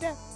da.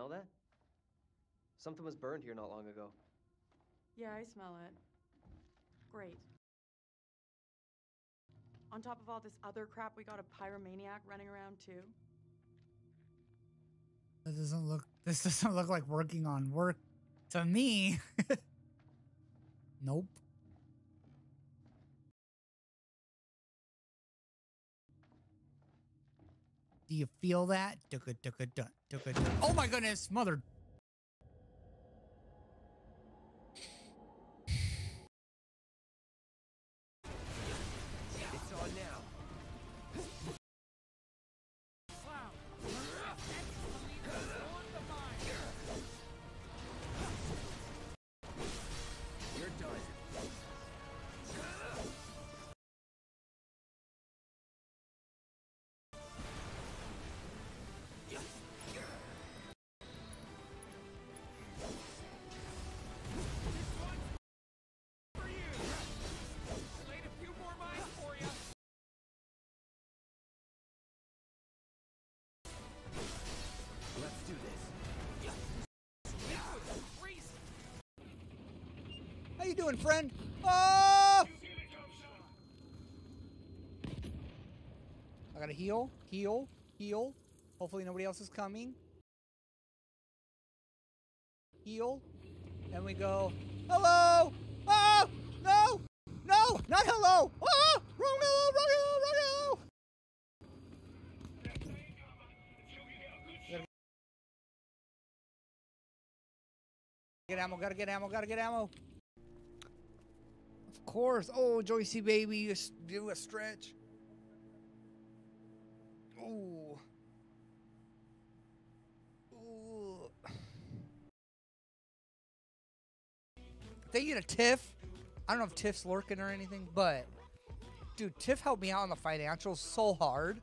Smell that? Something was burned here not long ago. Yeah, I smell it. Great. On top of all this other crap, we got a pyromaniac running around too. This doesn't look. This doesn't look like working on work to me. nope. You feel that? Oh my goodness, mother. Doing, friend? Oh! I gotta heal, heal, heal. Hopefully nobody else is coming. Heal. And we go, hello! Oh! No! No! Not hello! Oh! Wrong hello! Wrong hello! Wrong hello! Get ammo, gotta get ammo, gotta get ammo. Of course. Oh, Joycey baby, you do a stretch. Ooh. Ooh. Thank you to Tiff. I don't know if Tiff's lurking or anything, but dude, Tiff helped me out on the financials so hard.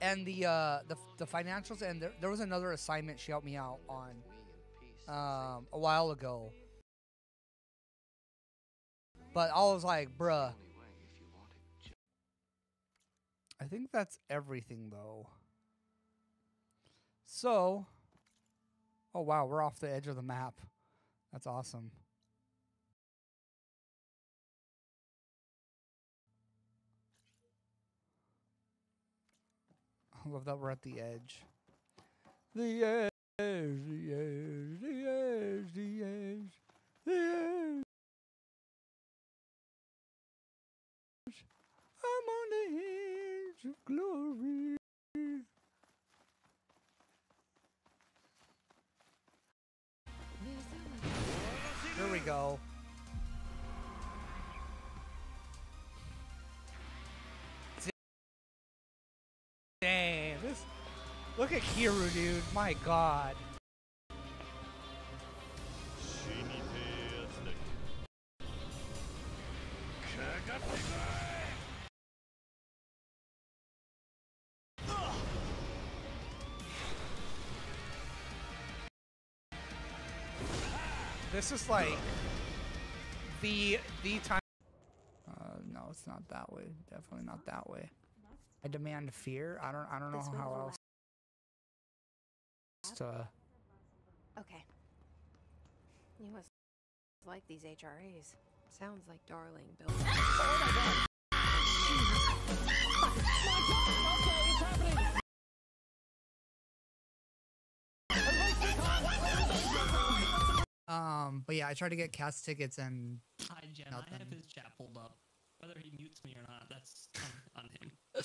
And the uh the, the financials and there, there was another assignment she helped me out on um a while ago. But I was like, bruh. I think that's everything though. So, oh wow, we're off the edge of the map. That's awesome. I love that we're at the edge. The edge, the edge, the edge, the edge, the edge. On the edge of glory. Here we go. Damn, this. Look at Kiru, dude. My god. This is like the the time. Uh, no, it's not that way. Definitely not that way. I demand fear. I don't. I don't know This how allow- else to. Okay. You must like these HRAs. Sounds like Darling built. Um, but yeah, I tried to get cast tickets and Hi, Jen. I have his chat pulled up. Whether he mutes me or not, that's on, on him.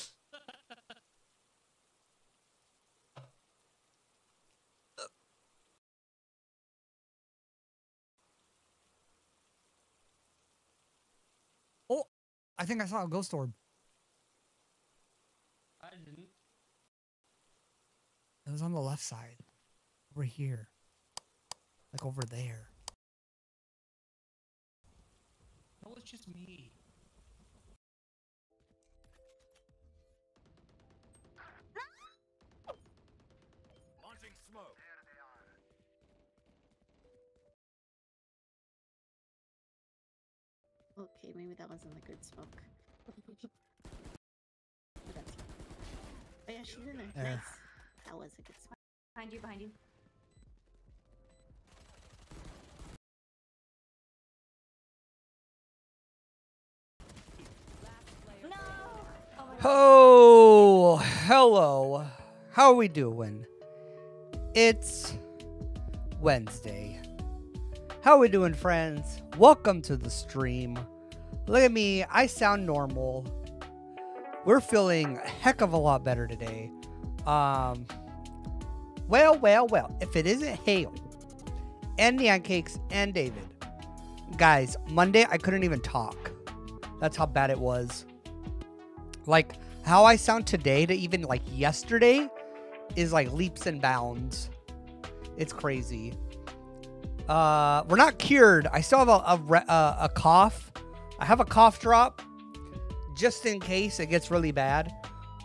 Oh, I think I saw a ghost orb. I didn't. It was on the left side, over here, like over there. That was just me. Okay, maybe that wasn't the good smoke. But that's Oh yeah, she's in there. There. Nice. That was a good smoke. Behind you, behind you. Oh, hello. How are we doing? It's Wednesday. How are we doing, friends? Welcome to the stream. Look at me. I sound normal. We're feeling a heck of a lot better today. Um, well, well, well. If it isn't Hale and Neon Cakes and David, guys, Monday I couldn't even talk. That's how bad it was like how I sound today to even like yesterday is like leaps and bounds. It's crazy. Uh, we're not cured. I still have a a, uh, a cough. I have a cough drop just in case it gets really bad.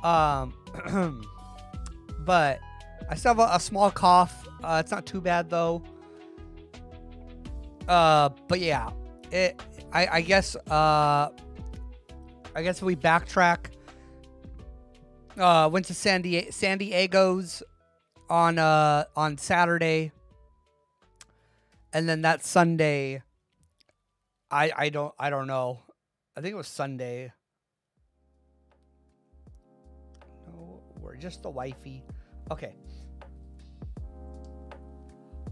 Um, but I still have a, a small cough. Uh, it's not too bad though. Uh, but yeah, it. I, I guess. Uh, I guess we backtrack. Uh, went to San, Die- San Diego's on uh on Saturday, and then that Sunday. I I don't I don't know. I think it was Sunday. No, we're just the wifey. Okay.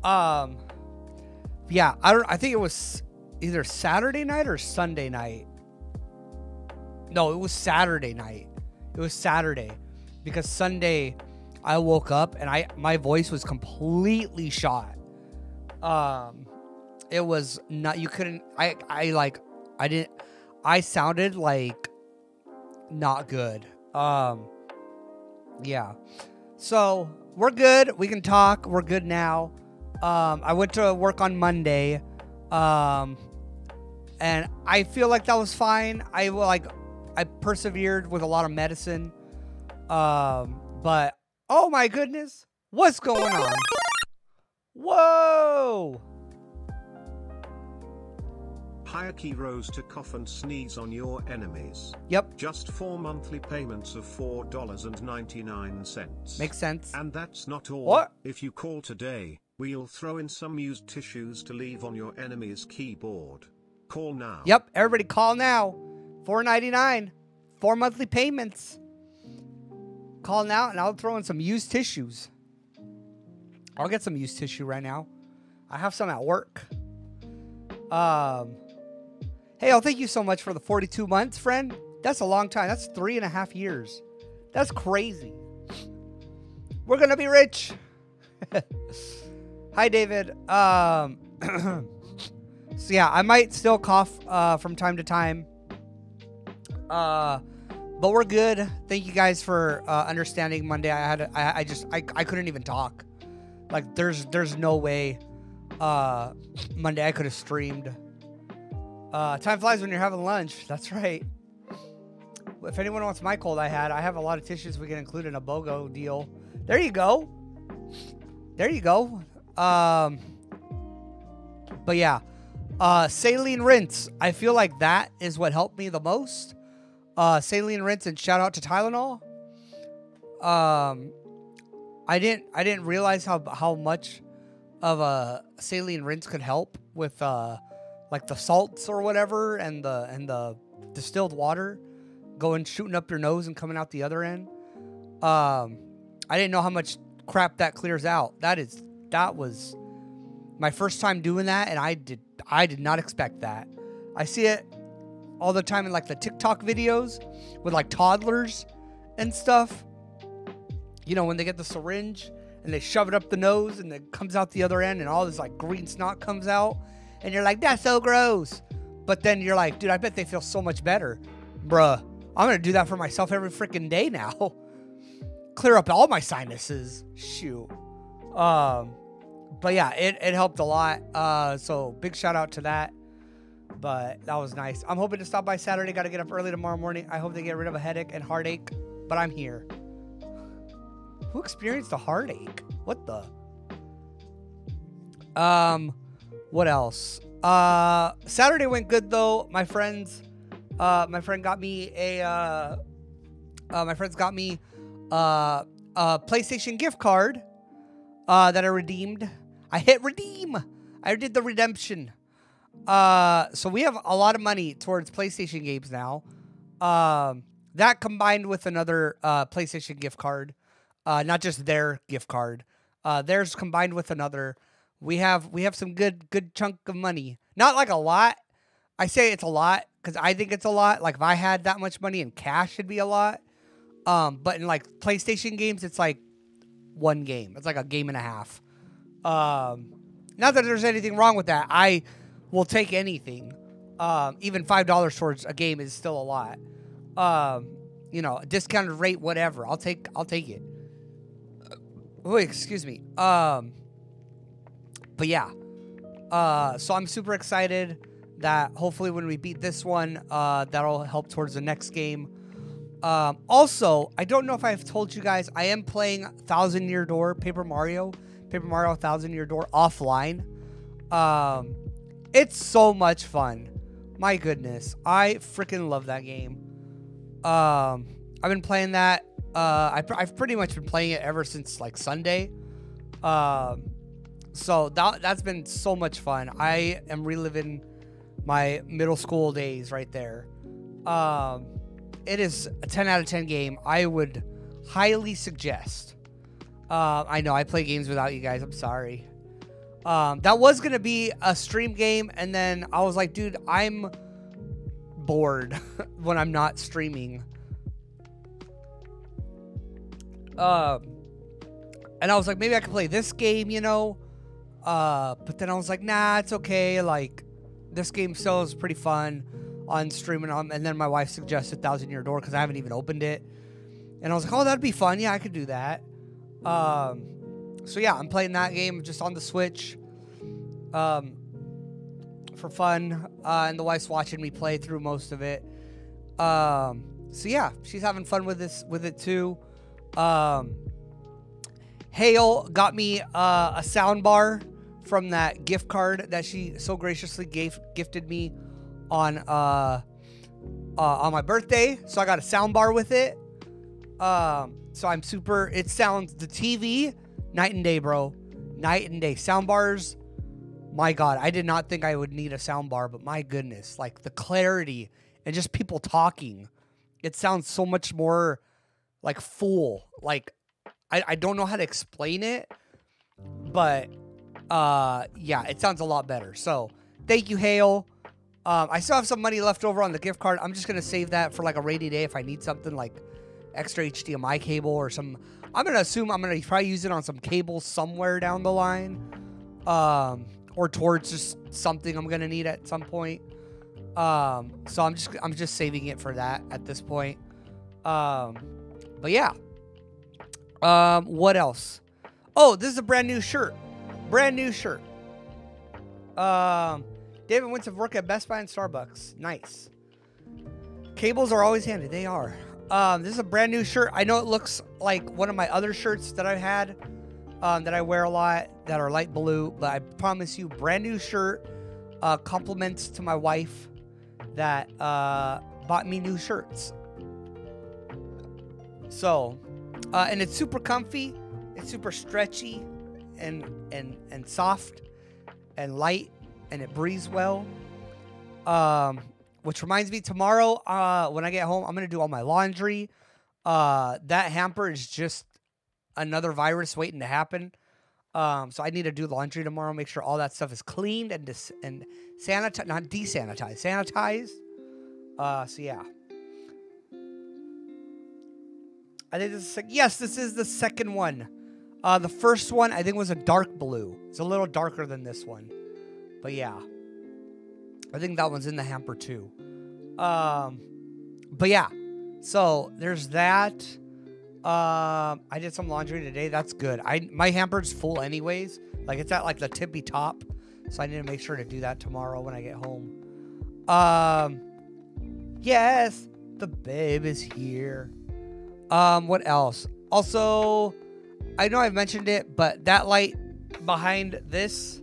Um. Yeah, I don't. I think it was either Saturday night or Sunday night. No, it was Saturday night. It was Saturday because Sunday I woke up and I my voice was completely shot. Um it was not you couldn't I I like I didn't I sounded like not good. Um yeah. So, we're good. We can talk. We're good now. Um I went to work on Monday. Um and I feel like that was fine. I like I persevered with a lot of medicine. Um, but oh my goodness, what's going on? Whoa! Hayaki rose to cough and sneeze on your enemies. Yep, Just four monthly payments of $4.99. makes sense. And that's not all. What? If you call today, we'll throw in some used tissues to leave on your enemy's keyboard. Call now. Yep, everybody call now. Four ninety nine, four monthly payments. Call now, and I'll throw in some used tissues. I'll get some used tissue right now. I have some at work. Um, hey, oh, thank you so much for the forty two months, friend. That's a long time. That's three and a half years. That's crazy. We're gonna be rich. Hi, David. Um. So yeah, I might still cough uh, from time to time. Uh, but we're good. Thank you guys for uh, understanding. Monday, I had I, just I, I couldn't even talk. Like there's there's no way. Uh, Monday I could have streamed. Uh, time flies when you're having lunch. That's right. If anyone wants my cold I had, I have a lot of tissues we can include in a BOGO deal. There you go. There you go. Um, but yeah, uh, saline rinse. I feel like that is what helped me the most. Uh, saline rinse and shout out to Tylenol. Um, I didn't I didn't realize how how much of a saline rinse could help with uh like the salts or whatever and the and the distilled water going shooting up your nose and coming out the other end. Um, I didn't know how much crap that clears out. That is that was my first time doing that, and I did I did not expect that. I see it all the time in like the TikTok videos with like toddlers and stuff. You know, when they get the syringe and they shove it up the nose and it comes out the other end and all this like green snot comes out. And you're like, that's so gross. But then you're like, dude, I bet they feel so much better. Bruh, I'm to do that for myself every freaking day now. Clear up all my sinuses. Shoot. Um, but yeah, it, it helped a lot. Uh, so big shout out to that. But that was nice. I'm hoping to stop by Saturday. Got to get up early tomorrow morning. I hope they get rid of a headache and heartache. But I'm here. Who experienced a heartache? What the? Um, what else? Uh, Saturday went good though. My friends, uh, my friend got me a, uh, uh my friends got me, uh, a PlayStation gift card, uh, that I redeemed. I hit redeem. I did the redemption. Uh, so we have a lot of money towards PlayStation games now. Um, that combined with another uh, PlayStation gift card, uh, not just their gift card, uh, theirs combined with another. We have we have some good good chunk of money. Not like a lot. I say it's a lot because I think it's a lot. Like if I had that much money in cash, it'd be a lot. Um, but in like PlayStation games, it's like one game. It's like a game and a half. Um, not that there's anything wrong with that. I will take anything. Um, even five dollars towards a game is still a lot. Um, you know, a discounted rate, whatever. I'll take. I'll take it. Oh, excuse me. Um, but yeah. Uh, so I'm super excited that hopefully when we beat this one, uh, that'll help towards the next game. Um, also, I don't know if I've told you guys, I am playing Thousand Year Door Paper Mario, Paper Mario Thousand Year Door offline. Um, it's so much fun. My goodness, I freaking love that game. Um, I've been playing that. Uh, I, I've pretty much been playing it ever since like Sunday. Um, so that that's been so much fun. I am reliving my middle school days right there. Um, it is a 10 out of 10 game. I would highly suggest. Uh, I know I play games without you guys. I'm sorry. Um, that was gonna be a stream game, and then I was like, dude, I'm bored when I'm not streaming. Um, and I was like, maybe I could play this game, you know. Uh, but then I was like, nah, it's okay. Like, this game still is pretty fun on streaming. On, and then my wife suggested Thousand Year Door because I haven't even opened it. And I was like, oh, that'd be fun. Yeah, I could do that. Um, so yeah, I'm playing that game just on the Switch. Um, for fun. Uh, and the wife's watching me play through most of it. Um, so yeah, she's having fun with this with it too. Um, Hale got me uh, a sound bar from that gift card that she so graciously gave gifted me on uh, uh, on my birthday. So I got a sound bar with it. Um, so I'm super. It sounds the TV night and day, bro. Night and day. Sound bars. My God, I did not think I would need a sound bar, but my goodness, like the clarity and just people talking, it sounds so much more like full. Like I, I don't know how to explain it, but uh yeah, it sounds a lot better. So thank you, Hale. Um, I still have some money left over on the gift card. I'm just gonna save that for like a rainy day if I need something like extra HDMI cable or some. I'm gonna assume I'm gonna probably use it on some cable somewhere down the line, um, or towards just something I'm gonna need at some point. Um, so I'm just I'm just saving it for that at this point. Um, but yeah. Um, what else? Oh, this is a brand new shirt. Brand new shirt. Um, David went to work at Best Buy and Starbucks. Nice. Cables are always handy. They are. Um, this is a brand new shirt. I know it looks like one of my other shirts that I've had um, that I wear a lot that are light blue, but I promise you, brand new shirt. Uh, compliments to my wife that uh, bought me new shirts So, uh, and it's super comfy. It's super stretchy, and and and soft, and light, and it breathes well. Um, which reminds me, tomorrow, uh, when I get home, I'm gonna do all my laundry. Uh, that hamper is just another virus waiting to happen. Um, so I need to do laundry tomorrow. Make sure all that stuff is cleaned and dis- and sanitized, not desanitized, sanitized. Uh, so yeah. I think this is yes, this is the second one. Uh, the first one I think was a dark blue. It's a little darker than this one, but yeah, I think that one's in the hamper too. Um, but yeah, so there's that. Um, I did some laundry today. That's good. I my hamper's full anyways. Like it's at like the tippy top, so I need to make sure to do that tomorrow when I get home. Um, yes, the babe is here. Um, what else? Also, I know I've mentioned it, but that light behind this,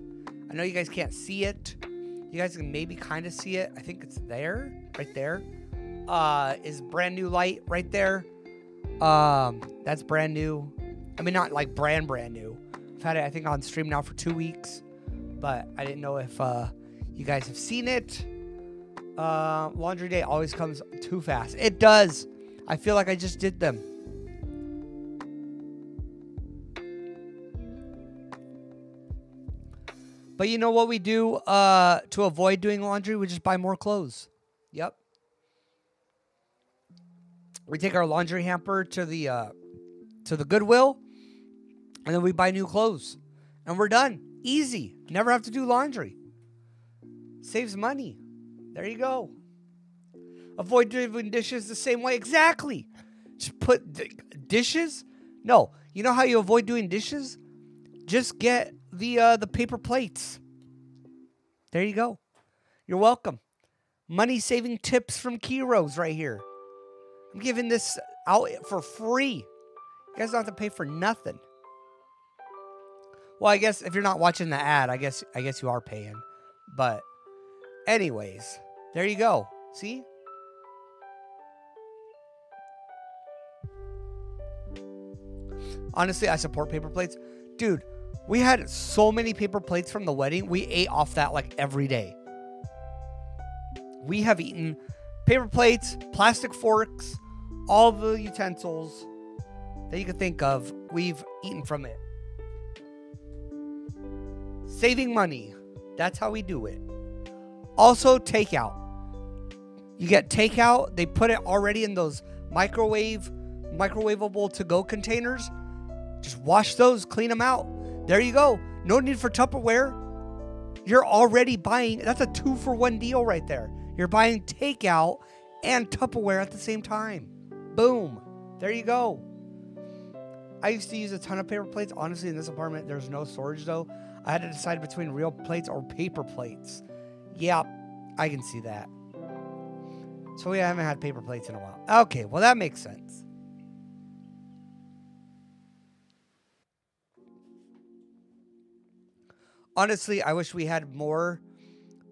I know you guys can't see it. You guys can maybe kind of see it. I think it's there, right there. Uh, is brand new light right there. Um, that's brand new. I mean, not like brand brand new. I've had it, I think, on stream now for two weeks, but I didn't know if uh, you guys have seen it. Uh, laundry day always comes too fast. It does. I feel like I just did them. But you know what we do uh, to avoid doing laundry? We just buy more clothes. Yep. We take our laundry hamper to the uh, to the Goodwill, and then we buy new clothes, and we're done. Easy. Never have to do laundry. Saves money. There you go. Avoid doing dishes the same way. Exactly. Just put dishes. No, you know how you avoid doing dishes? Just get the uh, the paper plates. There you go. You're welcome. Money saving tips from Keyrose right here. I'm giving this out for free. You guys don't have to pay for nothing. Well, I guess if you're not watching the ad, I guess I guess you are paying. But anyways, there you go. See? Honestly, I support paper plates. Dude, we had so many paper plates from the wedding. We ate off that like every day. We have eaten paper plates, plastic forks, all the utensils that you could think of. We've eaten from it. Saving money. That's how we do it. Also, takeout. You get takeout, they put it already in those microwave, microwavable to go containers. Just wash those, clean them out. There you go. No need for Tupperware. You're already buying, that's a two for one deal right there. You're buying takeout and Tupperware at the same time. Boom. There you go. I used to use a ton of paper plates. Honestly, in this apartment, there's no storage though. I had to decide between real plates or paper plates. Yeah, I can see that. So we haven't had paper plates in a while. Okay, well, that makes sense. honestly, I wish we had more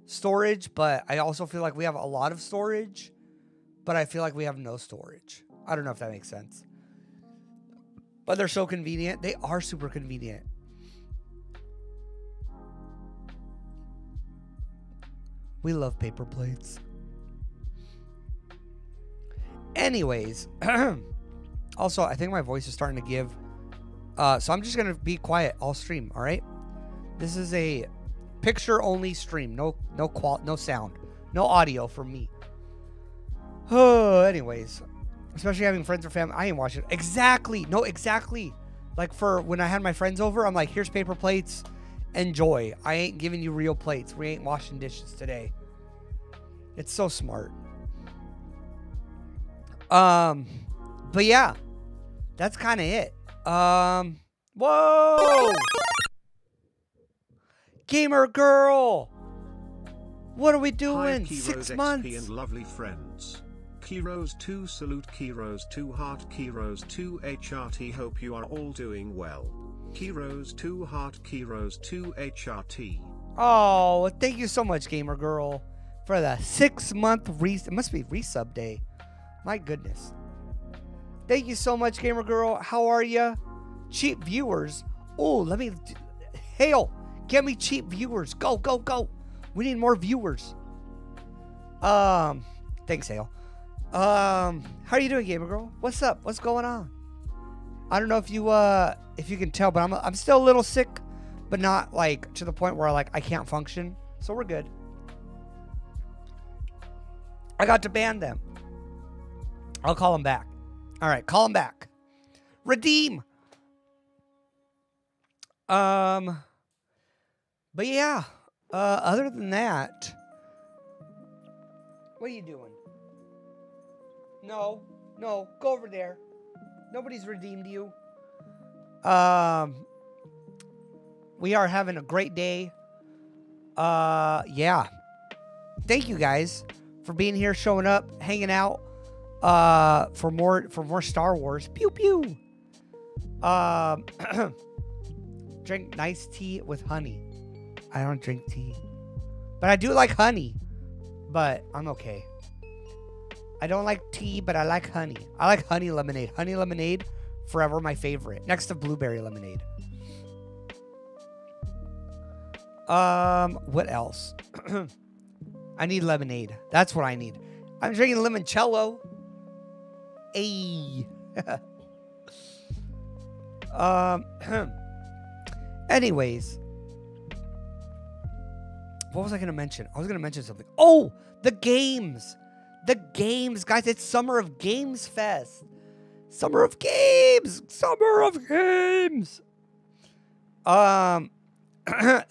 storage, but I also feel like we have a lot of storage, but I feel like we have no storage. I don't know if that makes sense. But they're so convenient. They are super convenient. We love paper plates. Anyways, also, I think my voice is starting to give. Uh, so I'm just going to be quiet all stream, all right? This is a picture only stream. No no qual no sound. No audio for me. Oh, anyways. Especially having friends or family. I ain't watching Exactly. No, exactly. Like for when I had my friends over, I'm like, here's paper plates. Enjoy. I ain't giving you real plates. We ain't washing dishes today. It's so smart. Um but yeah. That's kind of it. Um whoa! Gamer girl! What are we doing? Six months? Kiros 2 salute Kiros 2 heart Kiros 2 HRT hope you are all doing well. Kiros 2 heart Kiros 2 HRT. Oh, thank you so much, Gamer Girl, for the six month re. It must be resub day. My goodness. Thank you so much, gamer girl. How are you? Cheap viewers. Oh, let me. Hale, get me cheap viewers. Go, go, go. We need more viewers. Um, thanks, Hale. Um, how are you doing, gamer girl? What's up? What's going on? I don't know if you uh if you can tell, but I'm I'm still a little sick, but not like to the point where like I can't function. So we're good. I got to ban them. I'll call them back. All right, call them back. Redeem. Um, but yeah. Uh, other than that, what are you doing? No, no, go over there. Nobody's redeemed you. Um, we are having a great day. Uh, yeah. Thank you guys for being here, showing up, hanging out. Uh, for more for more Star Wars. Pew pew. Um, drink nice tea with honey. I don't drink tea, but I do like honey. But I'm okay. I don't like tea, but I like honey. I like honey lemonade. Honey lemonade, forever my favorite. Next to blueberry lemonade. Um, what else? I need lemonade. That's what I need. I'm drinking limoncello. Ayy. um. anyways, what was I gonna mention? I was gonna mention something. Oh, the games, the games, guys! It's Summer of Games Fest. Summer of Games. Summer of Games. Um.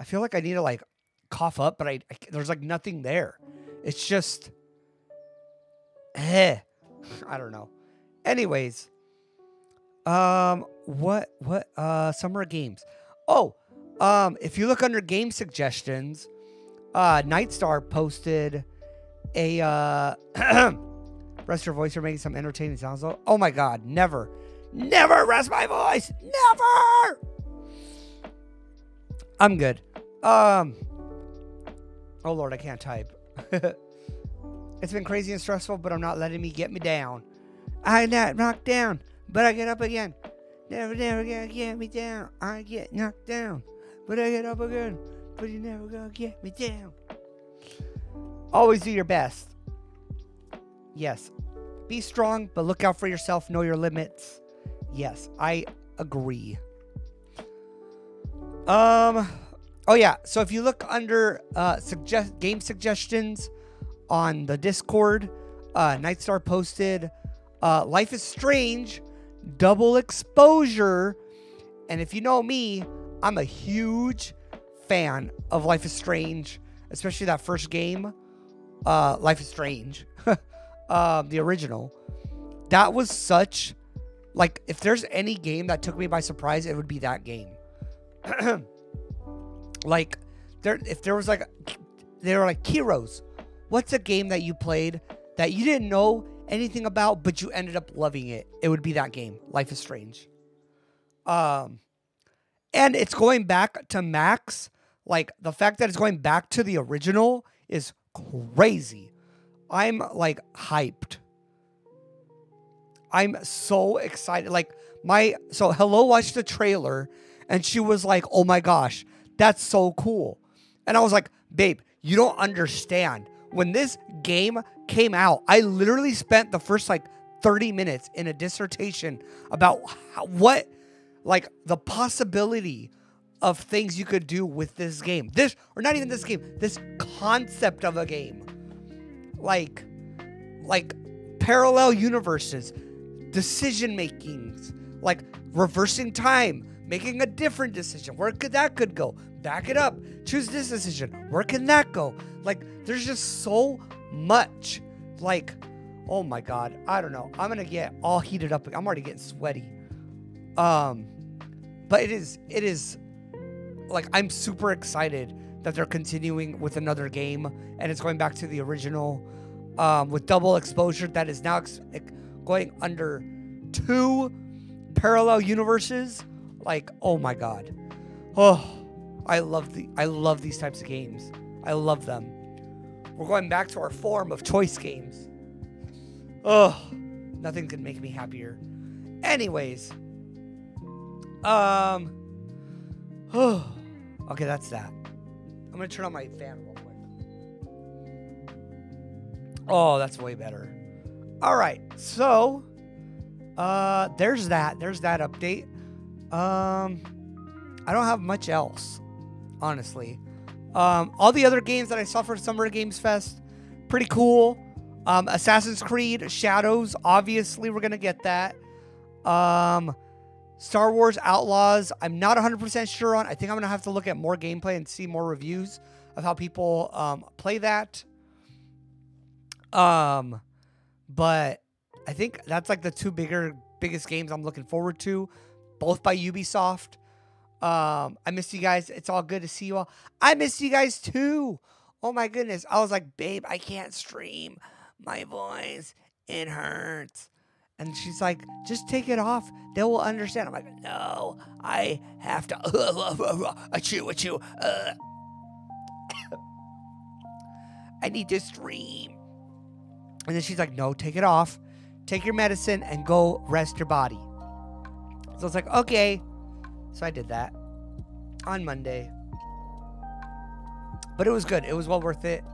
I feel like I need to like cough up, but I, I there's like nothing there. It's just eh. I don't know. Anyways, um what what uh summer games. Oh, um if you look under game suggestions, uh Nightstar posted a uh rest your voice you're making some entertaining sounds. Oh my god, never. Never rest my voice. Never. I'm good. Um Oh Lord, I can't type. it's been crazy and stressful, but I'm not letting me get me down. I got knocked down, but I get up again. Never, never gonna get me down. I get knocked down, but I get up again. But you never gonna get me down. Always do your best. Yes. Be strong, but look out for yourself. Know your limits. Yes, I agree. Um. Oh yeah. So if you look under uh, suggest game suggestions on the Discord, uh, Nightstar posted uh, "Life is Strange," double exposure, and if you know me, I'm a huge fan of Life is Strange, especially that first game, uh, Life is Strange, uh, the original. That was such like if there's any game that took me by surprise, it would be that game. like there if there was like they were like heroes what's a game that you played that you didn't know anything about but you ended up loving it it would be that game life is strange um and it's going back to max like the fact that it's going back to the original is crazy i'm like hyped i'm so excited like my so hello watched the trailer and she was like oh my gosh that's so cool. And I was like, babe, you don't understand. When this game came out, I literally spent the first like 30 minutes in a dissertation about how, what, like, the possibility of things you could do with this game. This, or not even this game, this concept of a game. Like, like parallel universes, decision makings, like reversing time, making a different decision. Where could that could go? Back it up. Choose this decision. Where can that go? Like there's just so much. Like, oh my god, I don't know. I'm gonna get all heated up. I'm already getting sweaty. Um, but it is it is like I'm super excited that they're continuing with another game and it's going back to the original um, with double exposure that is now ex- going under two parallel universes like, oh my god. Oh, I love the I love these types of games. I love them. We're going back to our form of choice games. Oh, Nothing could make me happier. Anyways. Um. okay, that's that. I'm gonna turn on my fan real quick. Oh, that's way better. All right, so uh, there's that. There's that update. Um, I don't have much else, honestly. Um, all the other games that I saw for Summer Games Fest, pretty cool. Um, Assassin's Creed Shadows, obviously we're gonna get that. Um, Star Wars Outlaws, I'm not 100% sure on. I think I'm gonna have to look at more gameplay and see more reviews of how people um, play that. Um, but I think that's like the two bigger, biggest games I'm looking forward to, both by Ubisoft. Um, I miss you guys. It's all good to see you all. I miss you guys too. Oh my goodness. I was like, babe, I can't stream. My voice, it hurts. And she's like, just take it off. They will understand. I'm like, no, I have to. Achoo, achoo. Uh. I need to stream. And then she's like, no, take it off. Take your medicine and go rest your body. So I was like, okay. So I did that on Monday. But it was good. It was well worth it.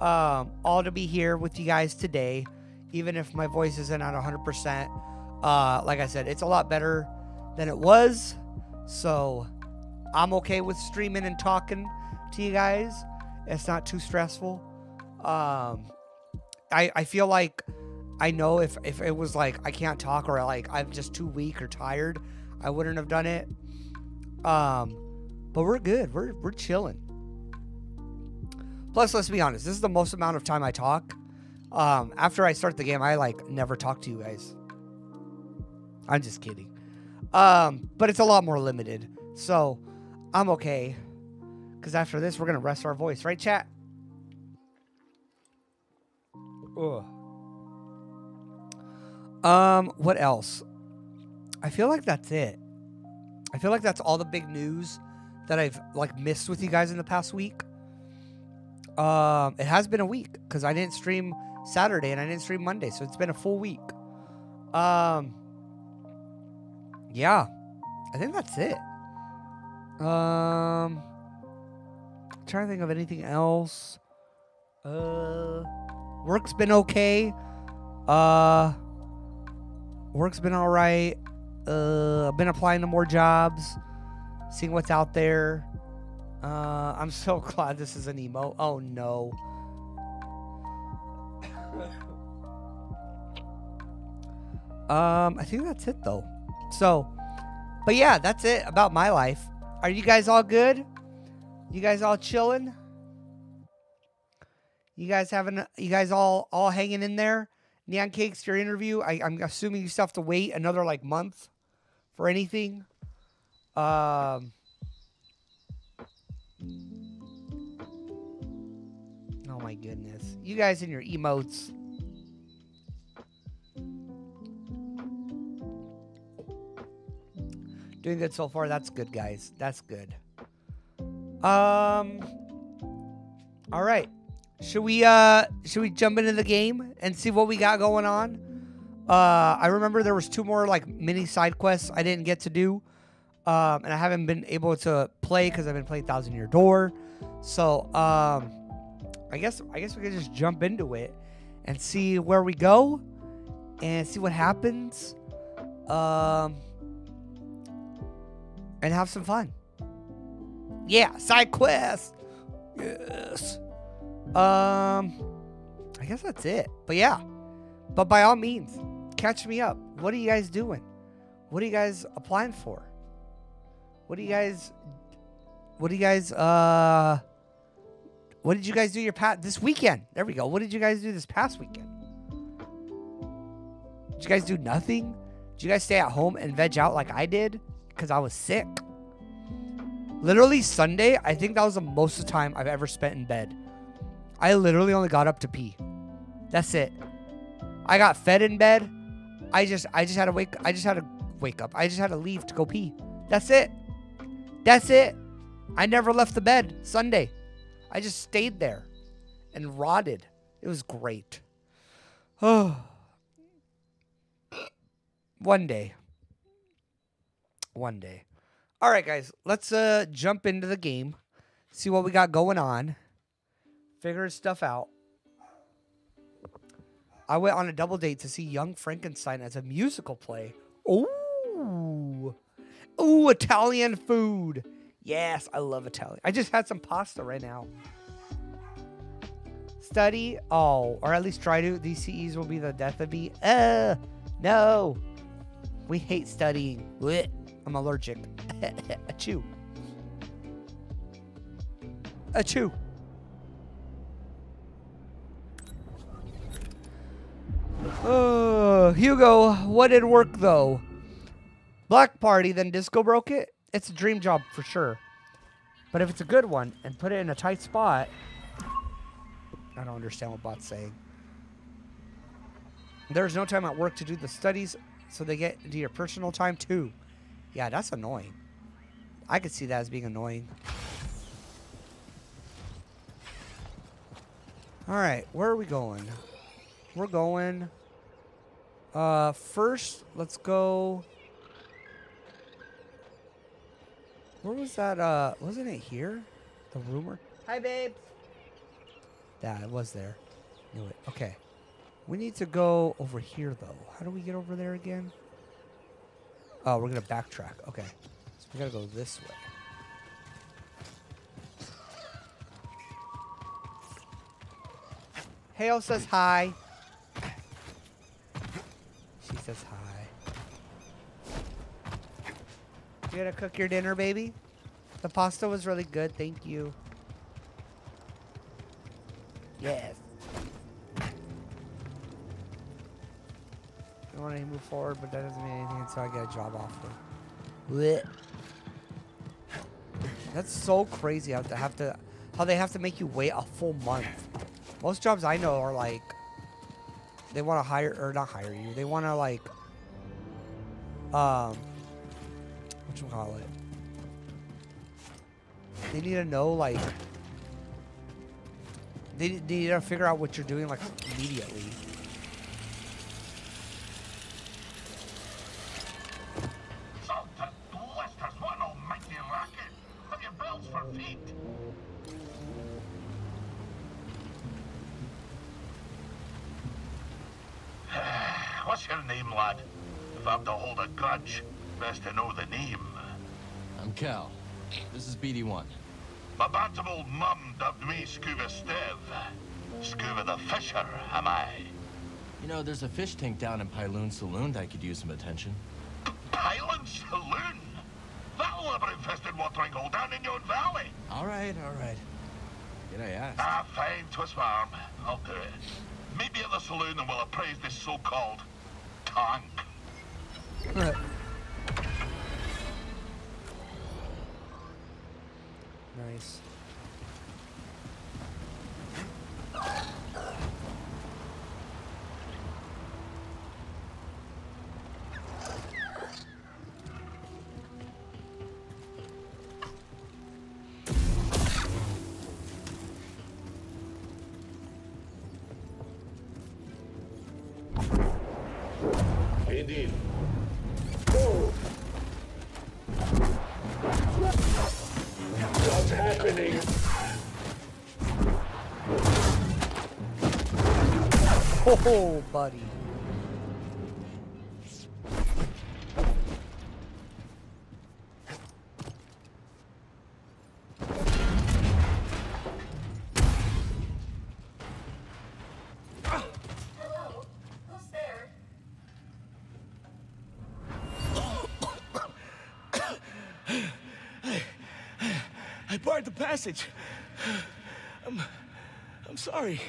Um, all to be here with you guys today, even if my voice isn't at 100%. Uh, like I said, it's a lot better than it was. So I'm okay with streaming and talking to you guys. It's not too stressful. Um, I, I feel like I know if, if it was like I can't talk or like I'm just too weak or tired, I wouldn't have done it. Um, but we're good. We're we're chilling. Plus, let's be honest. This is the most amount of time I talk. Um, after I start the game, I like never talk to you guys. I'm just kidding. Um, but it's a lot more limited, so I'm okay. Cause after this, we're gonna rest our voice, right, chat? Ugh. Um, what else? I feel like that's it. I feel like that's all the big news that I've like missed with you guys in the past week. Um, it has been a week because I didn't stream Saturday and I didn't stream Monday, so it's been a full week. Um, yeah, I think that's it. Um, trying to think of anything else. Uh, work's been okay. Uh, work's been all right. Uh, I've been applying to more jobs, seeing what's out there. Uh, I'm so glad this is an emo. Oh no. Um, I think that's it though. So, but yeah, that's it about my life. Are you guys all good? You guys all chilling? You guys having? You guys all all hanging in there? Neon Cakes, your interview. I, I'm assuming you still have to wait another like month for anything. Um. Oh my goodness. You guys and your emotes. Doing good so far. That's good, guys. That's good. Um All right. Should we uh should we jump into the game and see what we got going on? Uh I remember there was two more like mini side quests I didn't get to do. Um and I haven't been able to play cuz I've been playing Thousand Year Door. So, um I guess I guess we could just jump into it and see where we go and see what happens. Um and have some fun. Yeah, side quest. Yes. Um, I guess that's it. But yeah, but by all means, catch me up. What are you guys doing? What are you guys applying for? What do you guys? What do you guys? Uh, what did you guys do your past this weekend? There we go. What did you guys do this past weekend? Did you guys do nothing? Did you guys stay at home and veg out like I did? Because I was sick. Literally Sunday, I think that was the most of the time I've ever spent in bed. I literally only got up to pee. That's it. I got fed in bed. I just I just had to wake I just had to wake up. I just had to leave to go pee. That's it. That's it. I never left the bed Sunday. I just stayed there and rotted. It was great. Oh. One day. One day. All right, guys. Let's uh jump into the game. See what we got going on. Figure stuff out. I went on a double date to see Young Frankenstein as a musical play. Ooh. Ooh, Italian food. Yes, I love Italian. I just had some pasta right now. Study, oh, or at least try to. These CEs will be the death of me. Uh, no. We hate studying. Blech. I'm allergic. a Achoo. Achoo. Oh, Hugo, what did work though? Black Party, then Disco broke it? It's a dream job for sure. But if it's a good one and put it in a tight spot, I don't understand what bot's saying. There's no time at work to do the studies, so they get into your personal time too. Yeah, that's annoying. I could see that as being annoying. All right, where are we going? We're going. Uh, first, let's go. Where was that? Uh, wasn't it here? The rumor. Hi, babes. Yeah, it was there. Knew it. Okay. We need to go over here, though. How do we get over there again? Oh, we're gonna backtrack. Okay. So we gotta go this way. Hale says hi. She says hi. You gonna cook your dinner, baby? The pasta was really good, thank you. Yes. I want to move forward, but that doesn't mean anything until I get a job offer. Blech. That's so crazy how to have to, how they have to make you wait a full month. Most jobs I know are like, they want to hire or not hire you. They want to like, um, what you call it? They need to know like, they, they need to figure out what you're doing like immediately. Name, lad? If I'm to hold a grudge, best to know the name. I'm Cal. This is BD1. My bantam old mum dubbed me Skoova Stev. Skoova the Fisher, am I? You know, there's a fish tank down in Pyloon Saloon that could use some attention. Pyloon Saloon? That'll never infested watering hole down in your valley. All right, all right. Did I ask? Ah, fine, twist my arm. I'll do it. Meet me at the saloon and we'll appraise this so-called tank. nice. Oh, buddy. I barred the passage. I'm... I'm sorry.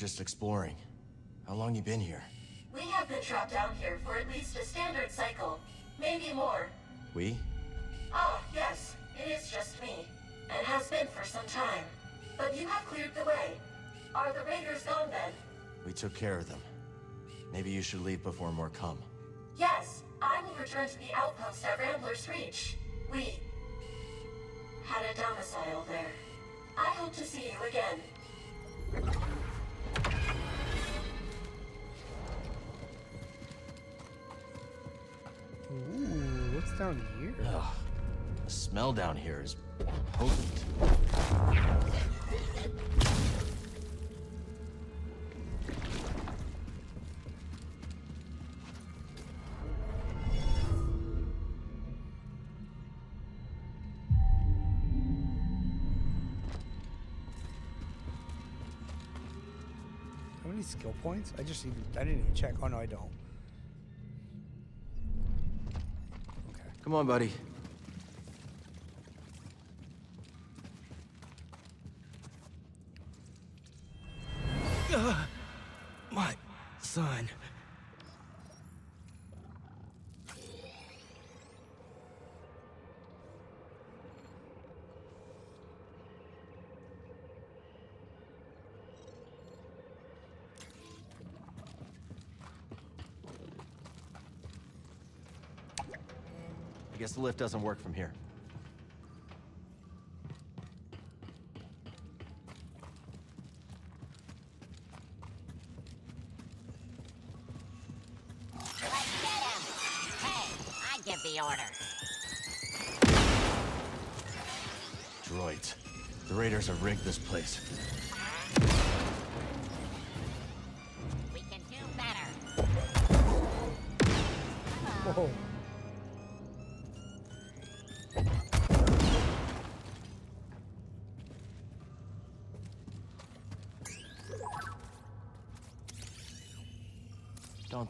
Just exploring. How long you been here? We have been trapped down here for at least a standard cycle, maybe more. We? Ah, yes, it is just me, and has been for some time. But you have cleared the way. Are the raiders gone then? We took care of them. Maybe you should leave before more come. Yes, I will return to the outpost at Rambler's Reach. We had a domicile there. I hope to see you again. Ooh, what's down here? Ugh. The smell down here is potent. How many skill points? I just even I didn't even check. Oh no, I don't. Come on, buddy. The lift doesn't work from here. Hey, give the order. Droids. The Raiders have rigged this place.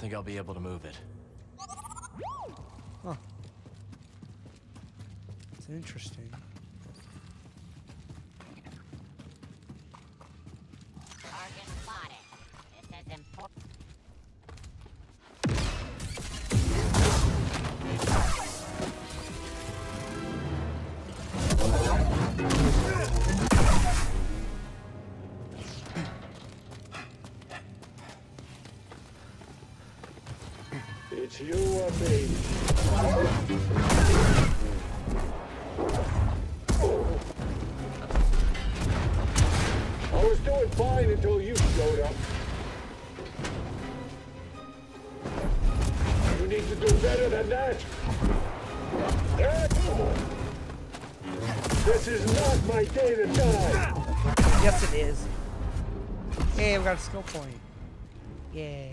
Think I'll be able to move it. Huh. It's interesting. Yes, it is. Hey, we got a skill point. Yay.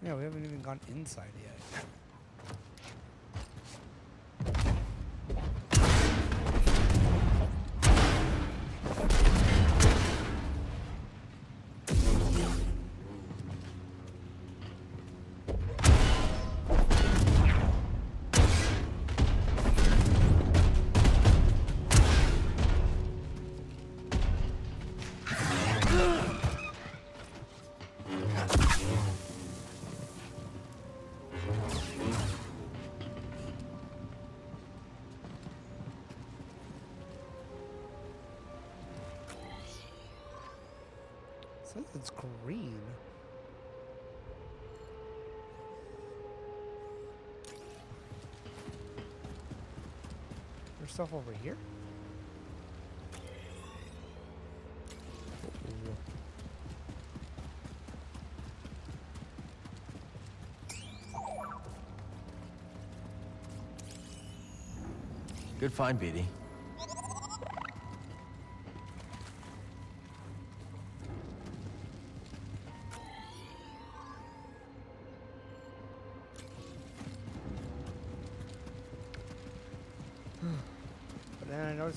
Yeah, we haven't even gone inside it's green. There's stuff over here? Good find, BD.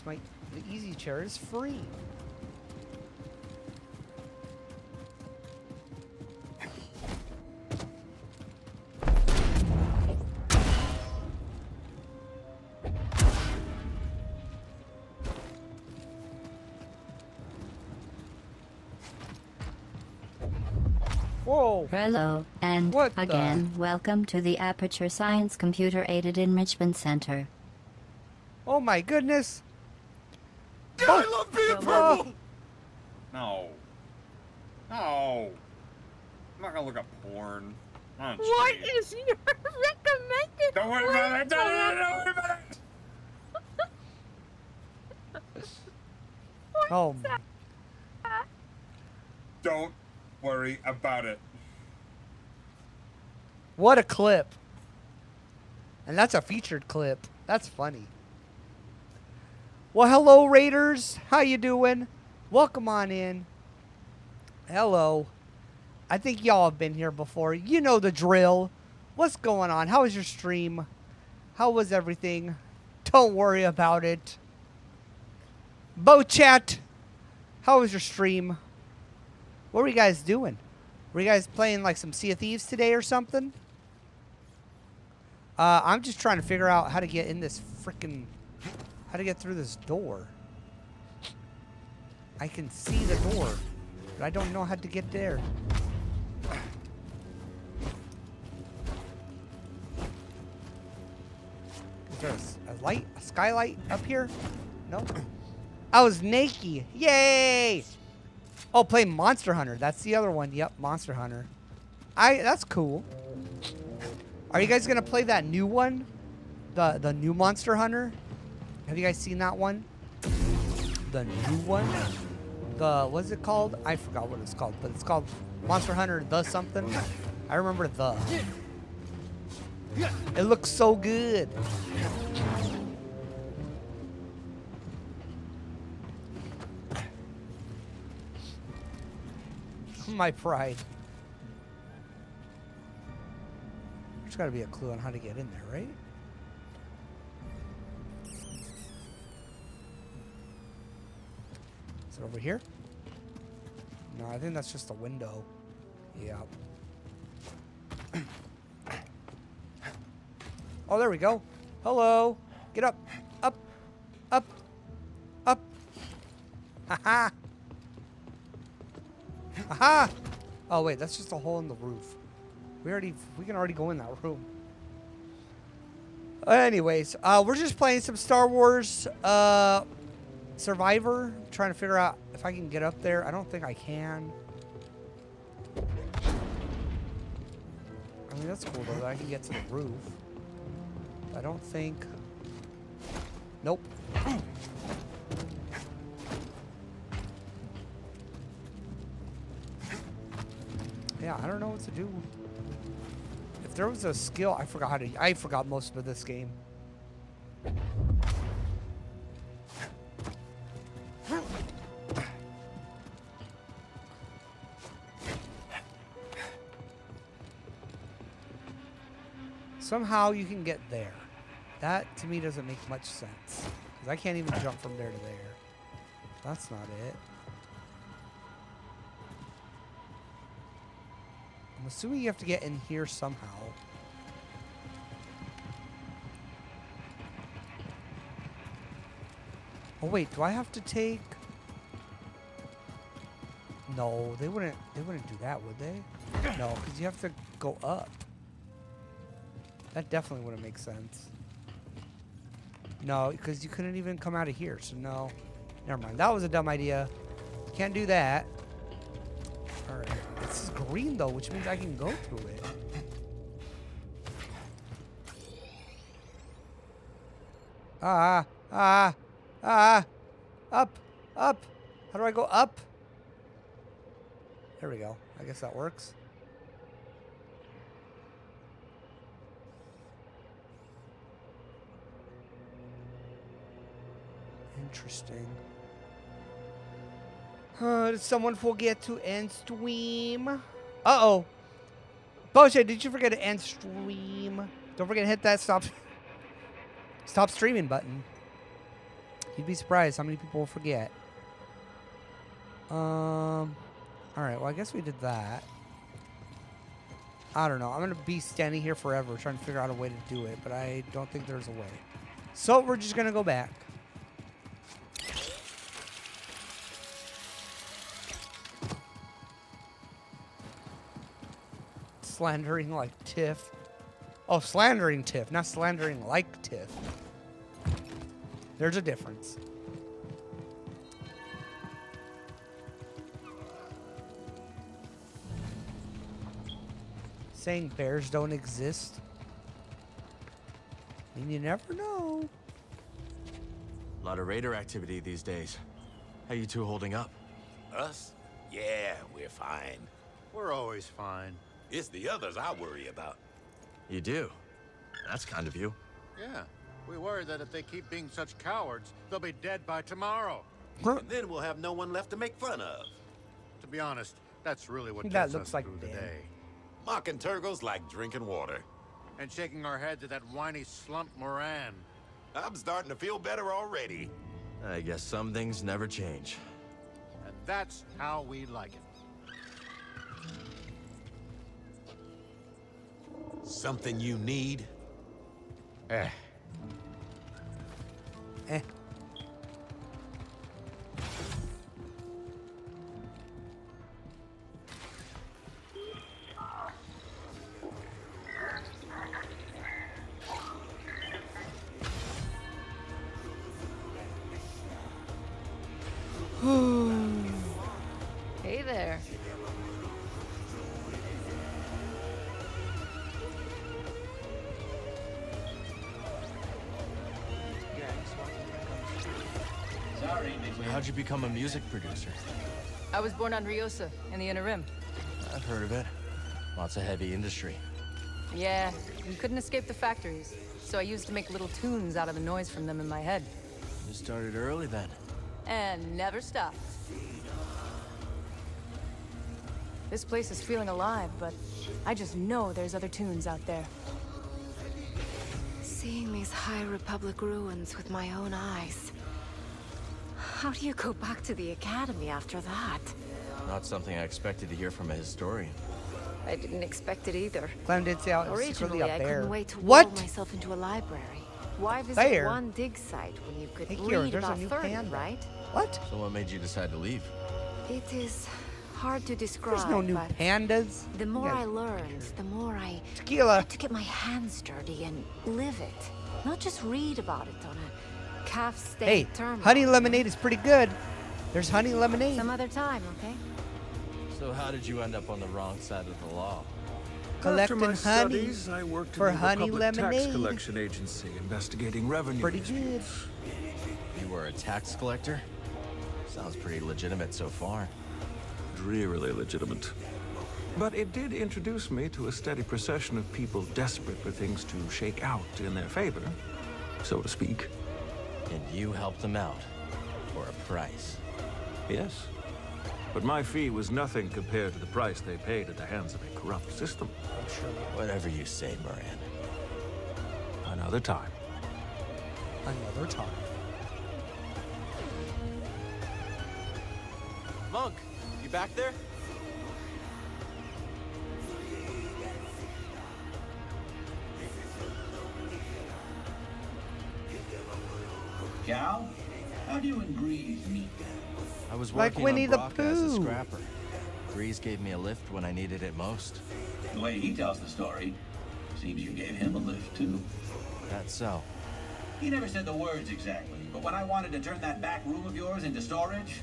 But then I noticed my the easy chair is free. Whoa. Hello, and What the- again, welcome to the Aperture Science Computer Aided Enrichment Center. Oh my goodness. I love being Oh. purple! No. No. I'm not gonna look up porn. Oh, What gee. is your recommended? Don't worry about it. Don't, don't, don't worry about it. Oh. Don't worry about it. What a clip. And that's a featured clip. That's funny. Well, hello Raiders. How you doing? Welcome on in. Hello. I think y'all have been here before. You know the drill. What's going on? How was your stream? How was everything? Don't worry about it. Bo chat. How was your stream? What were you guys doing? Were you guys playing like some Sea of Thieves today or something? Uh, I'm just trying to figure out how to get in this freaking, how to get through this door. I can see the door, but I don't know how to get there. Is there a light, a skylight up here? No. I was naked. Yay! Oh, play Monster Hunter. That's the other one. Yep, Monster Hunter. I. That's cool. Are you guys gonna play that new one? The the new Monster Hunter? Have you guys seen that one? The new one? The what's it called? I forgot what it's called, but it's called Monster Hunter the something. I remember the. It looks so good. My pride. There's got to be a clue on how to get in there, right? It over here? No, I think that's just a window. Yeah. oh, there we go. Hello. Get up. Up. Up. Up. Ha-ha. Aha! Oh wait, that's just a hole in the roof. We already we can already go in that room. Anyways, uh, we're just playing some Star Wars uh, Survivor. Trying to figure out if I can get up there. I don't think I can. I mean that's cool though that I can get to the roof. I don't think. Nope. Yeah, I don't know what to do. If there was a skill, I forgot how to. I forgot most of this game. Somehow you can get there. That to me doesn't make much sense. Because I can't even jump from there to there. That's not it. I'm assuming you have to get in here somehow. Oh wait, do I have to take? No, they wouldn't. They wouldn't do that, would they? No, because you have to go up. That definitely wouldn't make sense. No, because you couldn't even come out of here. So no, never mind. That was a dumb idea. Can't do that. All right. This is green though, which means I can go through it. Ah, ah, ah, up, up. How do I go up? There we go. I guess that works. Interesting. Uh, did someone forget to end stream? Uh-oh. Bullshit, did you forget to end stream? Don't forget to hit that stop stop streaming button. You'd be surprised how many people forget. Um, alright, well, I guess we did that. I don't know. I'm to be standing here forever trying to figure out a way to do it, but I don't think there's a way. So we're just to go back. Slandering like Tiff. Oh, slandering Tiff, not slandering like Tiff. There's a difference. Saying bears don't exist. I mean, you never know. A lot of raider activity these days. How you two holding up? Us? Yeah, we're fine. We're always fine. It's the others I worry about. You do? That's kind of you. Yeah. We worry that if they keep being such cowards, they'll be dead by tomorrow. And then we'll have no one left to make fun of. To be honest, that's really what That gets looks us like through the day. Mocking Turgles like drinking water. And shaking our heads at that whiny slump Moran. I'm starting to feel better already. I guess some things never change. And that's how we like it. Something you need? Eh. Eh. You become a music producer? I was born on Riosa, in the Inner Rim. I've heard of it. Lots of heavy industry. Yeah, you couldn't escape the factories. So I used to make little tunes out of the noise from them in my head. You started early then. And never stopped. This place is feeling alive, but I just know there's other tunes out there. Seeing these High Republic ruins with my own eyes. How do you go back to the Academy after that? Not something I expected to hear from a historian. I didn't expect it either. Clem did say it was secretly Originally, a I bear. couldn't wait to what? myself into a library. Why visit Bear? one dig site when you could Hey, Kira, read there's a about new 30, panda. right? What? So what made you decide to leave? It is hard to describe. There's no new pandas. The more I learned, the more I Tequila. to get my hands dirty and live it. Not just read about it on a calf steak Hey, terminal. honey lemonade is pretty good. There's honey lemonade. Some other time, okay? So how did you end up on the wrong side of the law? Collecting After my honey studies, I worked for in the honey Republic lemonade. Tax Collection Agency, investigating revenue. Pretty good. You were a tax collector? Sounds pretty legitimate so far. Drearily legitimate. But it did introduce me to a steady procession of people desperate for things to shake out in their favor, so to speak. And you helped them out for a price. Yes. But my fee was nothing compared to the price they paid at the hands of a corrupt system. I'm sure. Whatever you say, Moran. Another time. Another time. Monk, you back there? Cal, how do you and Greez meet? I was Like Winnie on the Brock as a Pooh. scrapper. Greez gave me a lift when I needed it most. The way he tells the story, seems you gave him a lift too. That's so. He never said the words exactly, but when I wanted to turn that back room of yours into storage,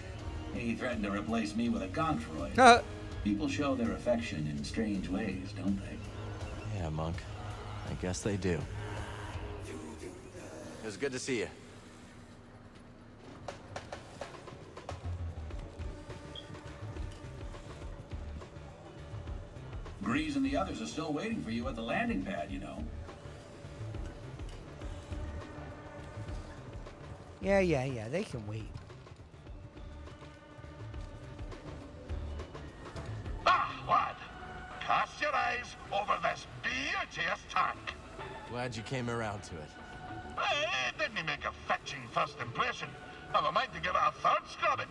he threatened to replace me with a Gonfroy. Uh. People show their affection in strange ways, don't they? Yeah, Monk. I guess they do. It was good to see you. Greez and the others are still waiting for you at the landing pad, you know. Yeah, yeah, yeah. They can wait. Ah, lad. Cast your eyes over this beauteous tank. Glad you came around to it. Eh, didn't make a fetching first impression? Have a mind to give it a third scrubbing.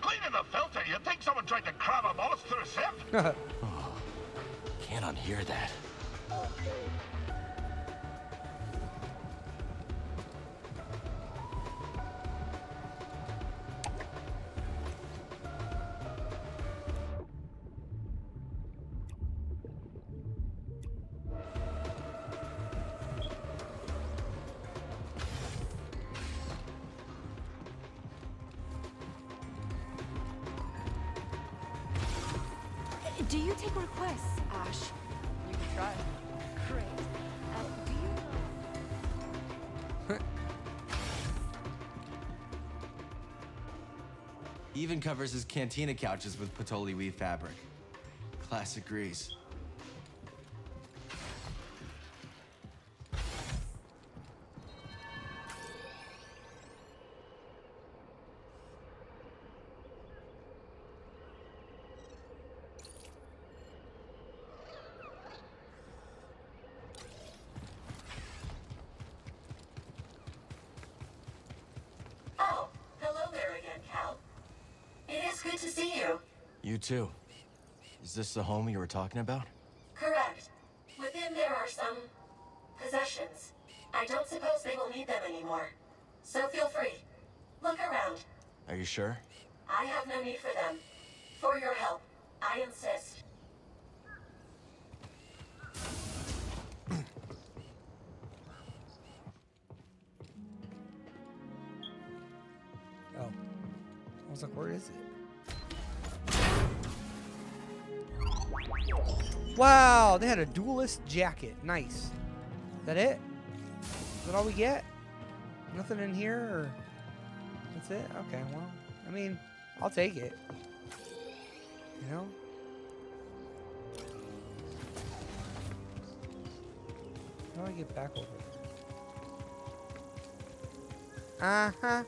Cleaning the filter, you'd think someone tried to cram a mollusk through a sieve. Can't unhear that. Covers his cantina couches with patoli weave fabric. Classic Greez. Too. Is this the home you were talking about? Correct. Within there are some possessions. I don't suppose they will need them anymore. So feel free. Look around. Are you sure? Wow, they had a duelist jacket. Nice. Is that it? Is that all we get? Nothing in here, or that's it? Okay, well, I mean, I'll take it. You know? How do I get back over? Uh-huh.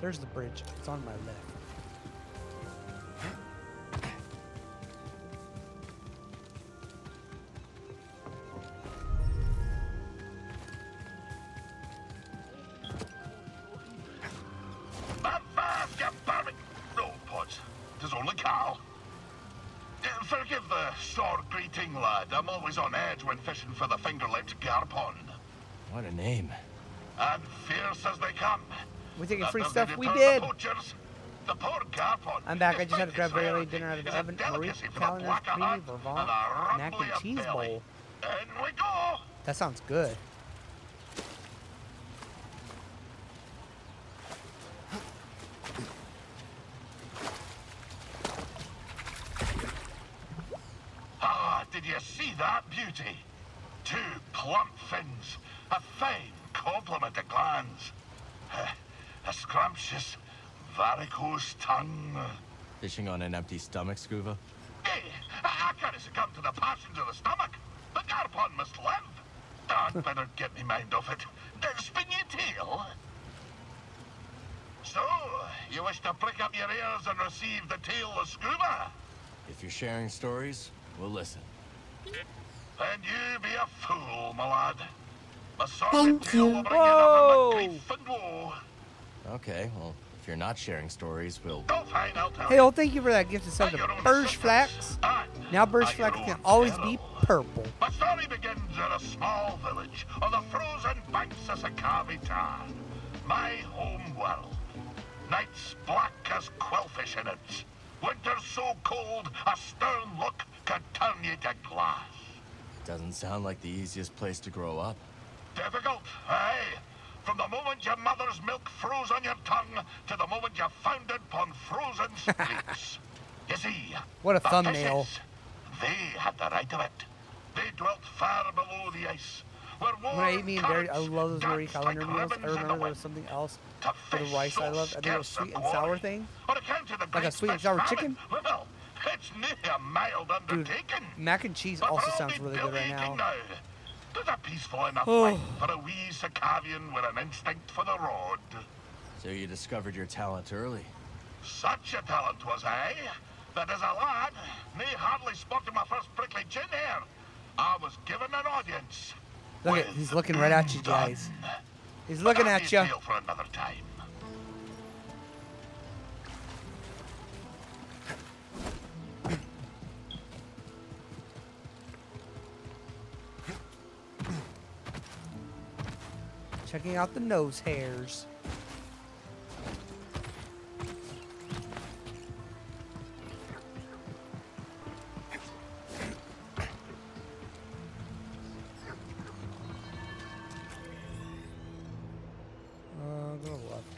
There's the bridge. It's on my left. I'm back. I just had to grab very late dinner out of the oven. Marie delicacy for the Callender's creamy Vermont mac and cheese bowl. In we go. That sounds good. Ah, did you see that beauty? Two plump fins, a fine complement of glands, Eh, a scrumptious varicose tongue. Fishing on an empty stomach, Scuba? Hey, I, I can't succumb to the passions of the stomach. The garpon must live. I'd better get me mind off it. Spin your tail. So, you wish to prick up your ears and receive the tale of Skoova? If you're sharing stories, we'll listen. Then you be a fool, my lad. A sordid Thank tale you. will bring you nothing Whoa. but grief and woe. Okay, well, if you're not sharing stories, we'll. Oh, fine, I'll Hey, you. oh, thank you for that gift of sub to Burge Flax. Now Burge Flax can always be purple. My story begins in a small village on the frozen banks of Sakavi Tarn, my home world. Nights black as quillfish in it. Winters so cold, a stern look could turn you to glass. Doesn't sound like the easiest place to grow up. Difficult, aye. From the moment your mother's milk froze on your tongue to the moment you foundered upon frozen streets. you see, What a the thumbnail. fishes, they had the right of it. They dwelt far below the ice. Where When I warm ate me and Barry, I love those Marie danced like Callender meals. I remember there was something else for the rice I so loved. I think it was sweet and sour thing. On account of the Like a sweet and sour chicken? Well, it's near a mild Dude, undertaking. mac and cheese But also sounds really good right bill-aching now. There's a peaceful enough Oh. life for a wee Sakavian with an instinct for the road. So you discovered your talent early. Such a talent was I, that as a lad, me hardly sporting my first prickly chin hair, I was given an audience. Look at, he's looking right at you guys. He's looking at you. for another time. Checking out the nose hairs. Uh, go left.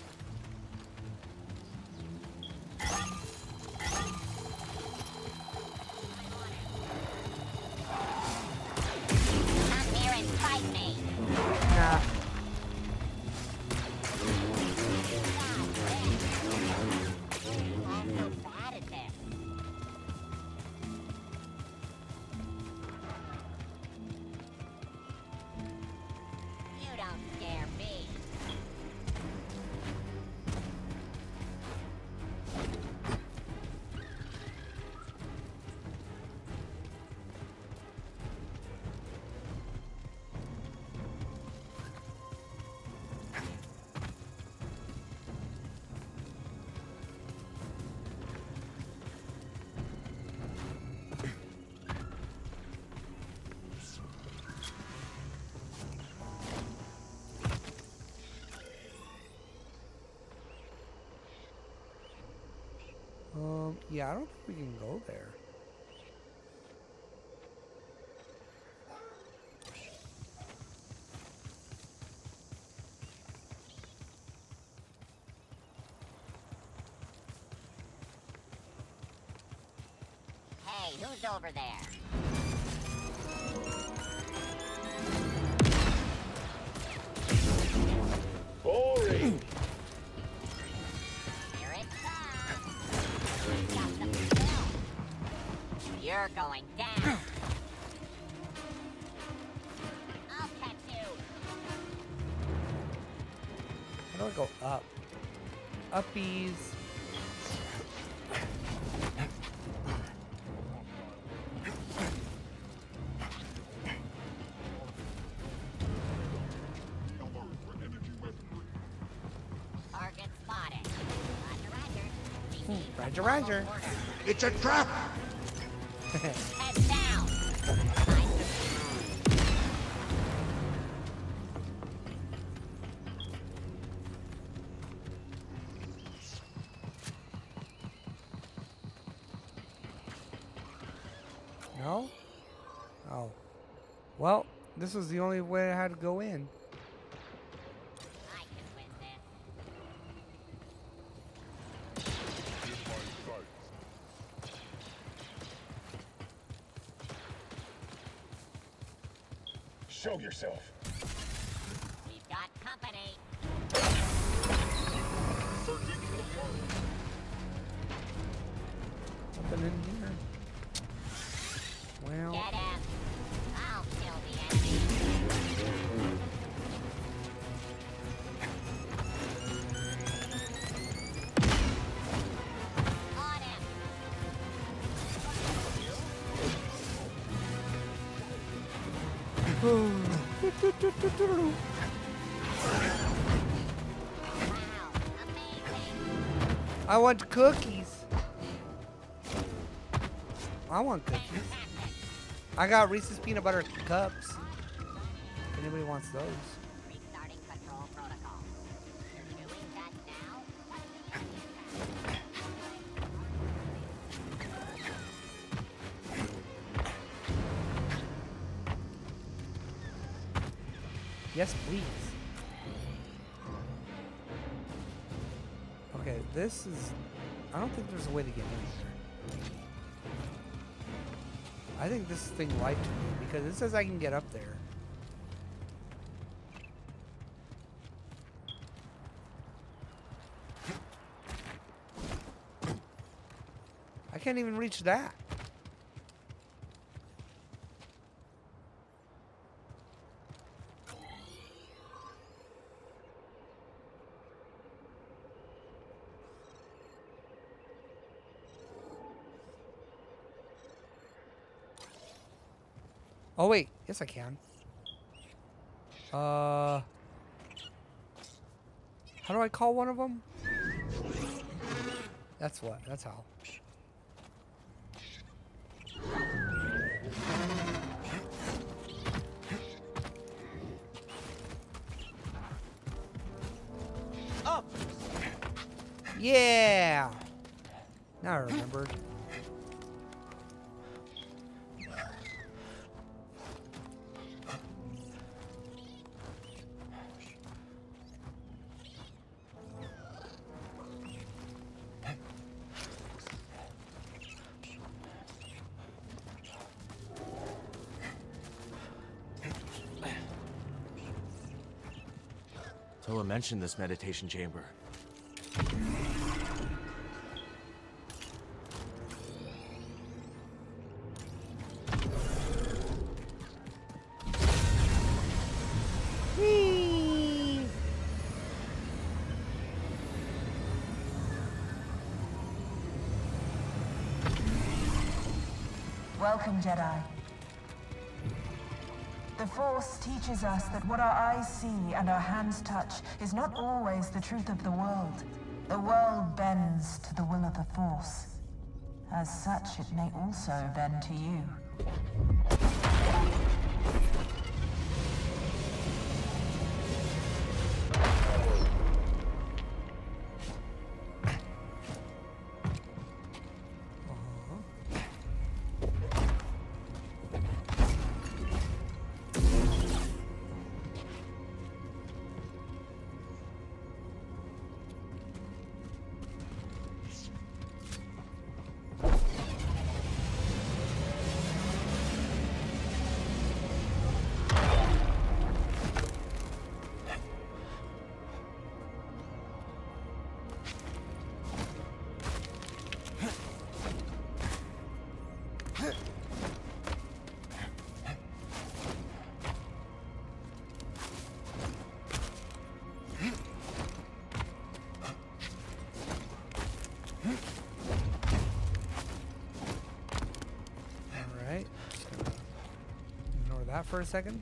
Yeah, I don't think we can go there. Hey, who's over there? You're going down. I'll catch you. How do I go up? Uppies. Target spotted. Roger, roger. Hmm, roger, Roger. It's a trap! No? Oh. Well, this was the only way I had to go in. I can win this. Show yourself. I want cookies. I want cookies. I got Reese's peanut butter cups. Anybody wants those. Yes, please. This is. I don't think there's a way to get in here. I think this thing lied to me because it says I can get up there. I can't even reach that. Oh wait, yes I can. Uh, how do I call one of them? That's what. That's how. Up! Yeah. Now I remembered. Mentioned this meditation chamber. Welcome, Jedi. Teaches us that what our eyes see and our hands touch is not always the truth of the world. The world bends to the will of the Force. As such, it may also bend to you. For a second.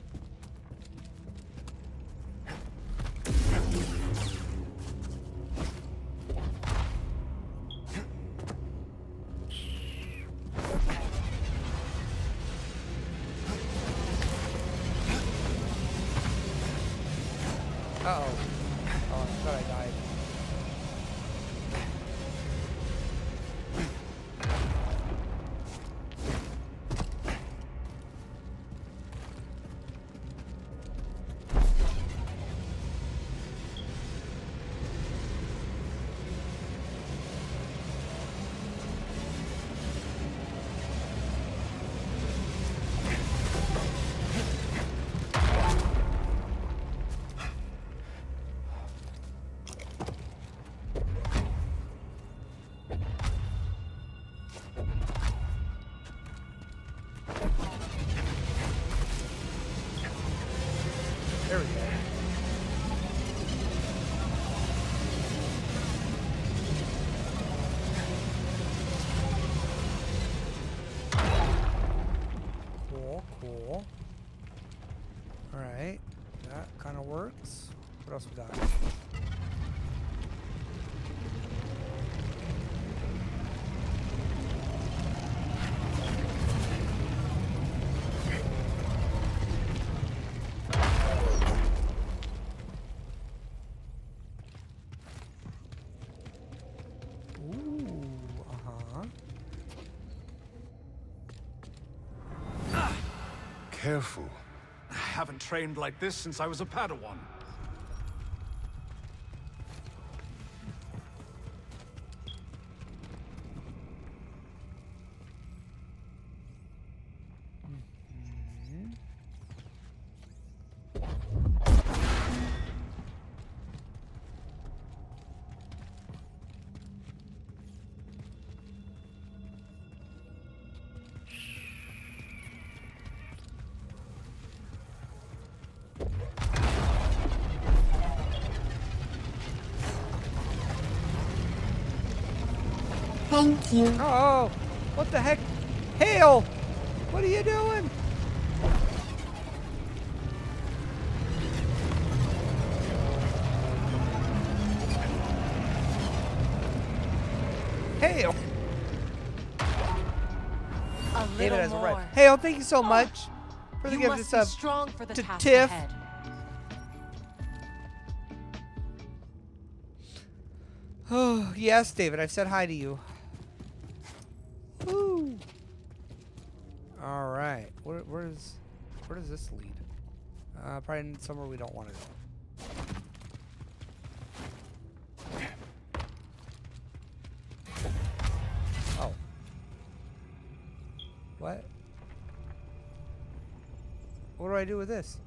That kind of works. What else we got? Uh-huh. Careful. Haven't trained like this since I was a Padawan. Oh, what the heck? Hale! What are you doing? Hale! A David has more. arrived. Hale, thank you so oh, much for the gift of sub strong for the to Tiff. ahead. Oh, yes, David, I've said hi to you. Woo. All right. Where, where's where does this lead? Uh, probably somewhere we don't want to go. Oh. What? What do I do with this?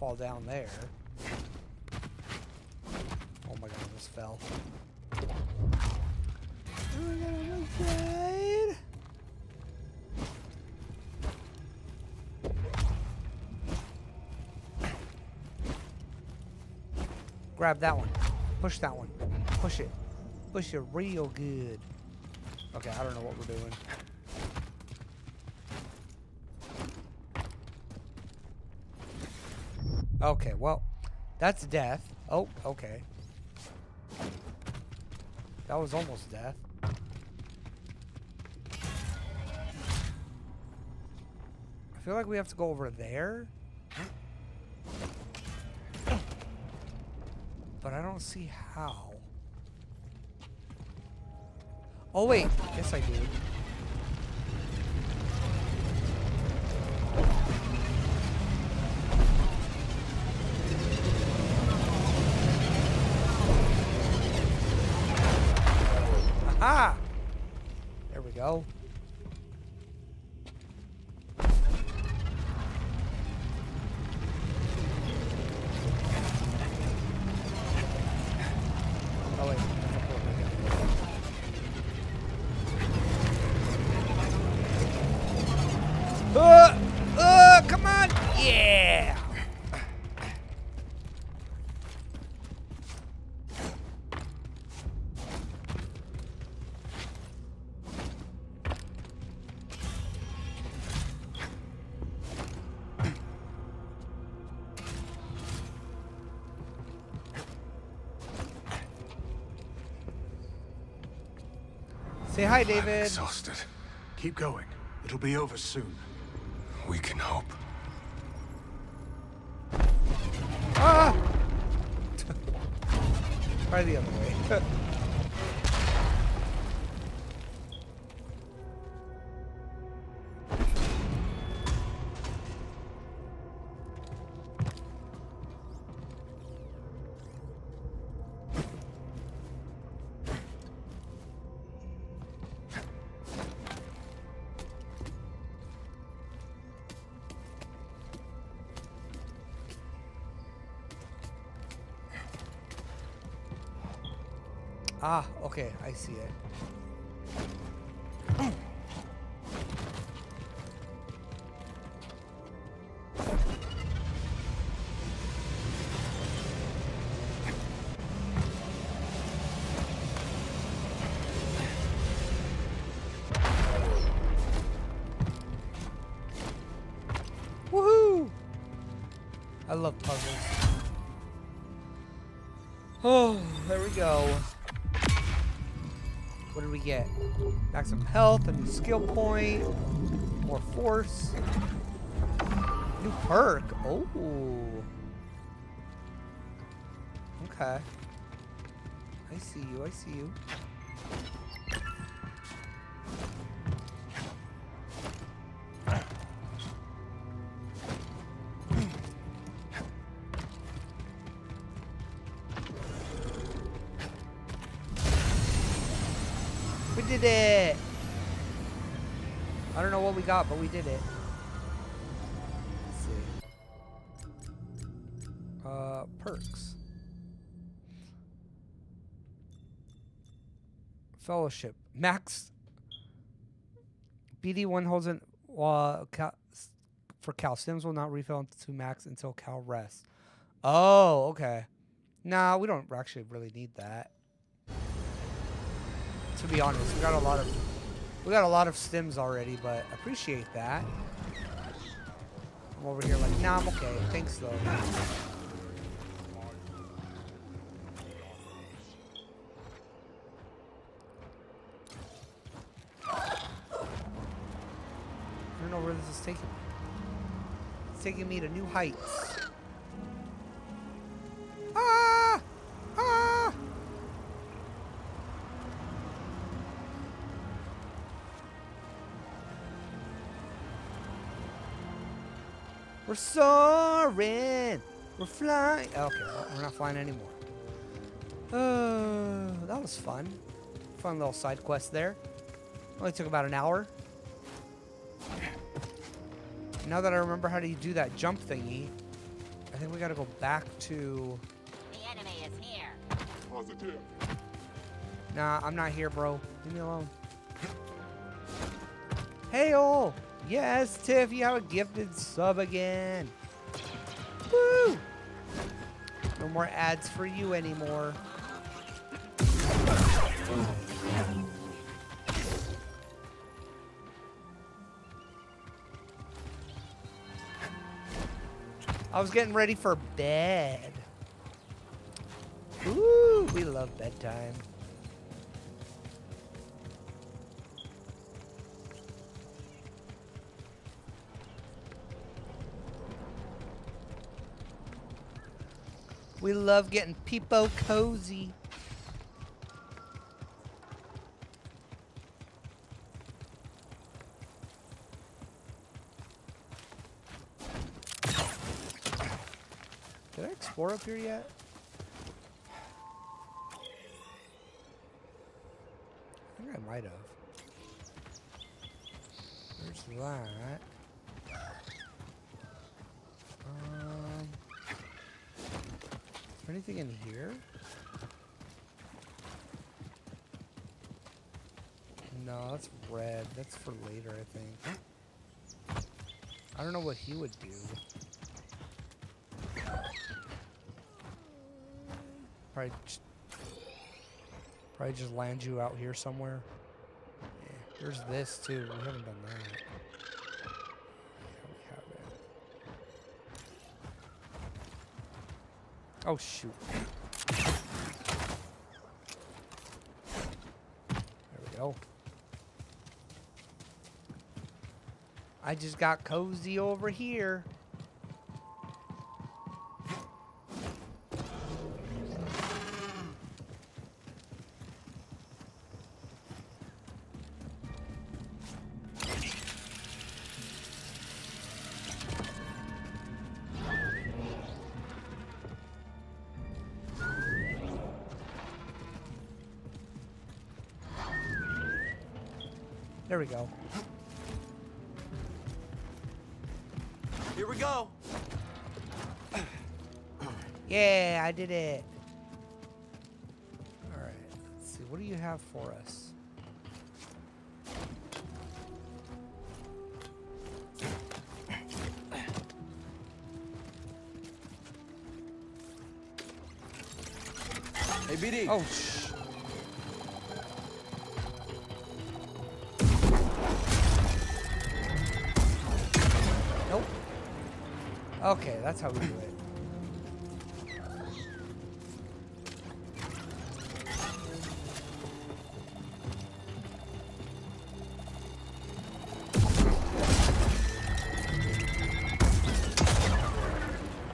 Fall down there. Oh my god, I almost fell. Oh my god, I almost died. Grab that one. Push that one. Push it. Push it real good. Okay, I don't know what we're doing. Okay, well, that's death. Oh, okay. That was almost death. I feel like we have to go over there. But I don't see how. Oh wait, yes I do. Say hi, I'm David. exhausted. Keep going. It'll be over soon. We can hope. Ah! Try the other way. ah, okay, I see it. Maximum health, a new skill point, more force, new perk. Oh. Okay. I see you, I see you. We did it! What we got, but we did it. Let's see. Uh, perks. Fellowship. Max. BD1 holds an. Uh, cal, for Cal. Stims will not refill to max until Cal rests. Oh, okay. Nah, we don't actually really need that to be honest. We got a lot of we got a lot of stims already, but appreciate that. I'm over here like, nah, I'm okay. Thanks though. I don't know where this is taking me. It's taking me to new heights. We're soaring. We're flying. Okay, we're not flying anymore. Uh, that was fun. Fun little side quest there. Only took about an hour. Now that I remember how to do that jump thingy, I think we gotta go back to... The enemy is here. Positive. Nah, I'm not here, bro. Leave me alone. Hey, oh! Yes, Tiff, you have a gifted sub again. Woo! No more ads for you anymore. I was getting ready for bed. Ooh, we love bedtime. We love getting peepo cozy. Did I explore up here yet? I think I might have. There's that. Um, is there anything in here? No, that's red. That's for later, I think. I don't know what he would do. Probably just, probably just land you out here somewhere. Yeah, there's this too. We haven't done that. Oh shoot. go. I just got cozy over here. There we go. Here we go. Yeah, I did it. All right. Let's see. What do you have for us? Hey, BD. Oh, Okay, that's how we do it.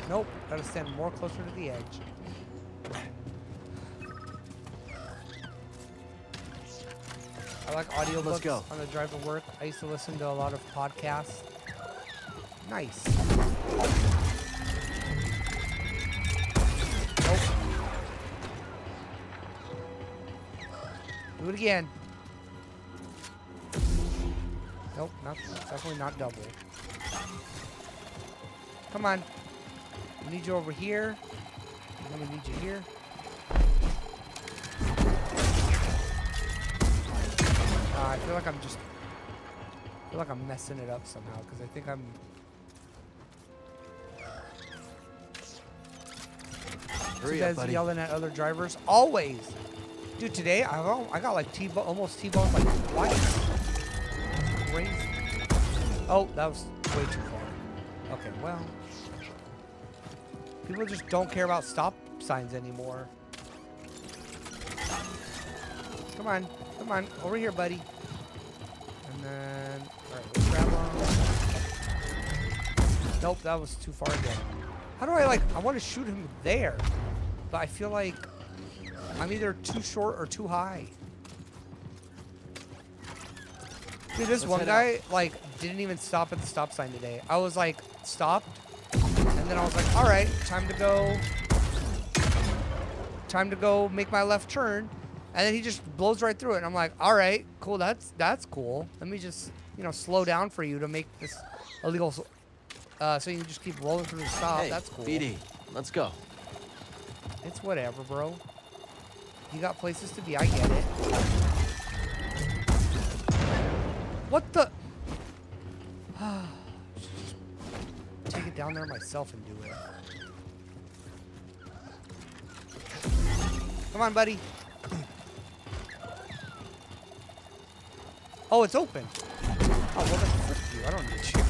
Nope, gotta stand more closer to the edge. I like audiobooks Let's go. on the drive to work. I used to listen to a lot of podcasts. Nice. Do it again. Nope, not definitely not double. Come on. We need you over here. And then we need you here. Uh, I feel like I'm just. I feel like I'm messing it up somehow because I think I'm. Hurry you guys up, buddy. yelling at other drivers always. Dude, today I got, I got like T almost T-boned like twice. Crazy. Oh, that was way too far. Okay, well. People just don't care about stop signs anymore. Come on, come on, over here, buddy. And then, all right, let's grab one. Nope, that was too far again. How do I like? I want to shoot him there, but I feel like I'm either too short or too high. Dude, this Let's one guy like didn't even stop at the stop sign today. I was like stopped, and then I was like, all right, time to go. Time to go make my left turn, and then he just blows right through it. And I'm like, all right, cool. That's that's cool. Let me just you know slow down for you to make this illegal. Uh, so you can just keep rolling through the stop. Hey, that's cool. BD, let's go. It's whatever, bro. You got places to be. I get it. What the? Take it down there myself and do it. Come on, buddy. Oh, it's open. Oh, well, frick you. I don't need you.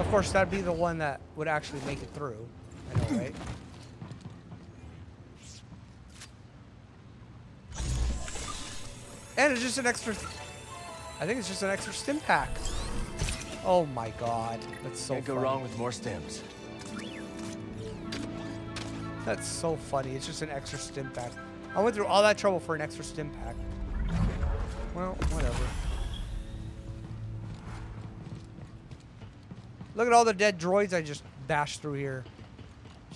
Of course, that'd be the one that would actually make it through. I know, right? And it's just an extra. I think it's just an extra stim pack. Oh my god, that's so Can't go wrong with more stems. That's so funny. It's just an extra stim pack. I went through all that trouble for an extra stim pack. Well, whatever. Look at all the dead droids I just bashed through here.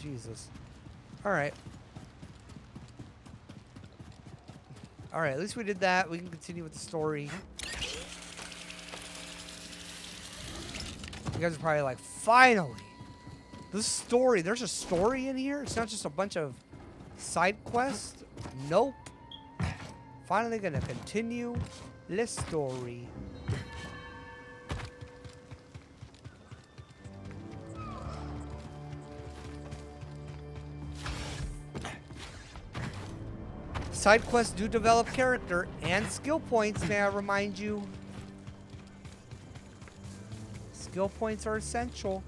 Jesus. Alright. Alright, at least we did that. We can continue with the story. You guys are probably like, finally! This story, there's a story in here? It's not just a bunch of side quests? Nope. Finally gonna continue the story. Side quests do develop character and skill points, may I remind you. Skill points are essential.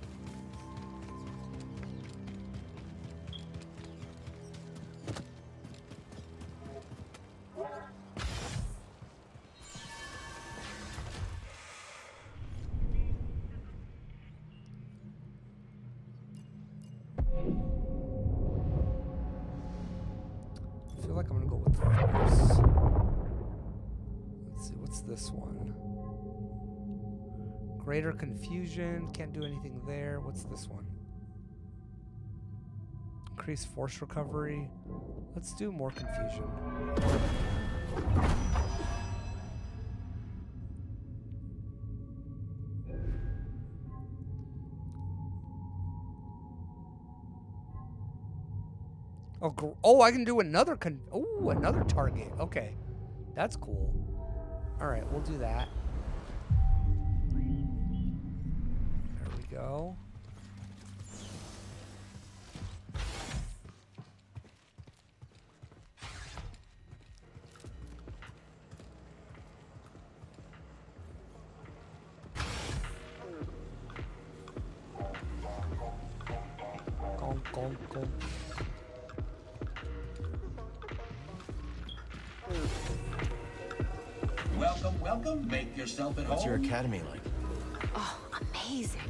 Can't do anything there. What's this one? Increase force recovery. Let's do more confusion. Oh, oh, I can do another con. Oh, another target. Okay, that's cool. All right, we'll do that. Go. Welcome, welcome. Make yourself at What's home. your academy like? Oh, amazing.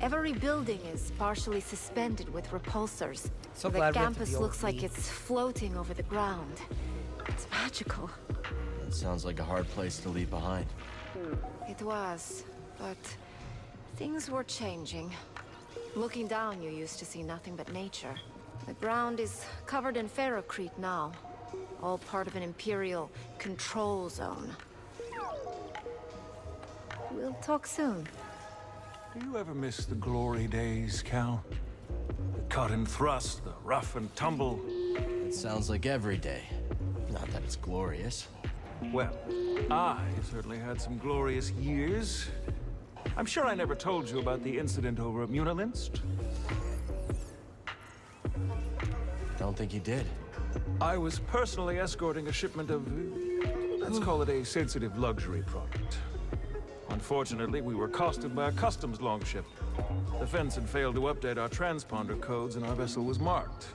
Every building is partially suspended with repulsors. So the glad we campus the looks like it's floating over the ground. It's magical. That sounds like a hard place to leave behind. Hmm. It was, but things were changing. Looking down, you used to see nothing but nature. The ground is covered in ferrocrete now, all part of an Imperial control zone. We'll talk soon. Do you ever miss the glory days, Cal? The cut and thrust, the rough and tumble. It sounds like every day. Not that it's glorious. Well, I certainly had some glorious years. I'm sure I never told you about the incident over at Munilinst. Don't think you did. I was personally escorting a shipment of, let's call it a sensitive luxury product. Unfortunately, we were accosted by a customs longship. The fence had failed to update our transponder codes and our vessel was marked.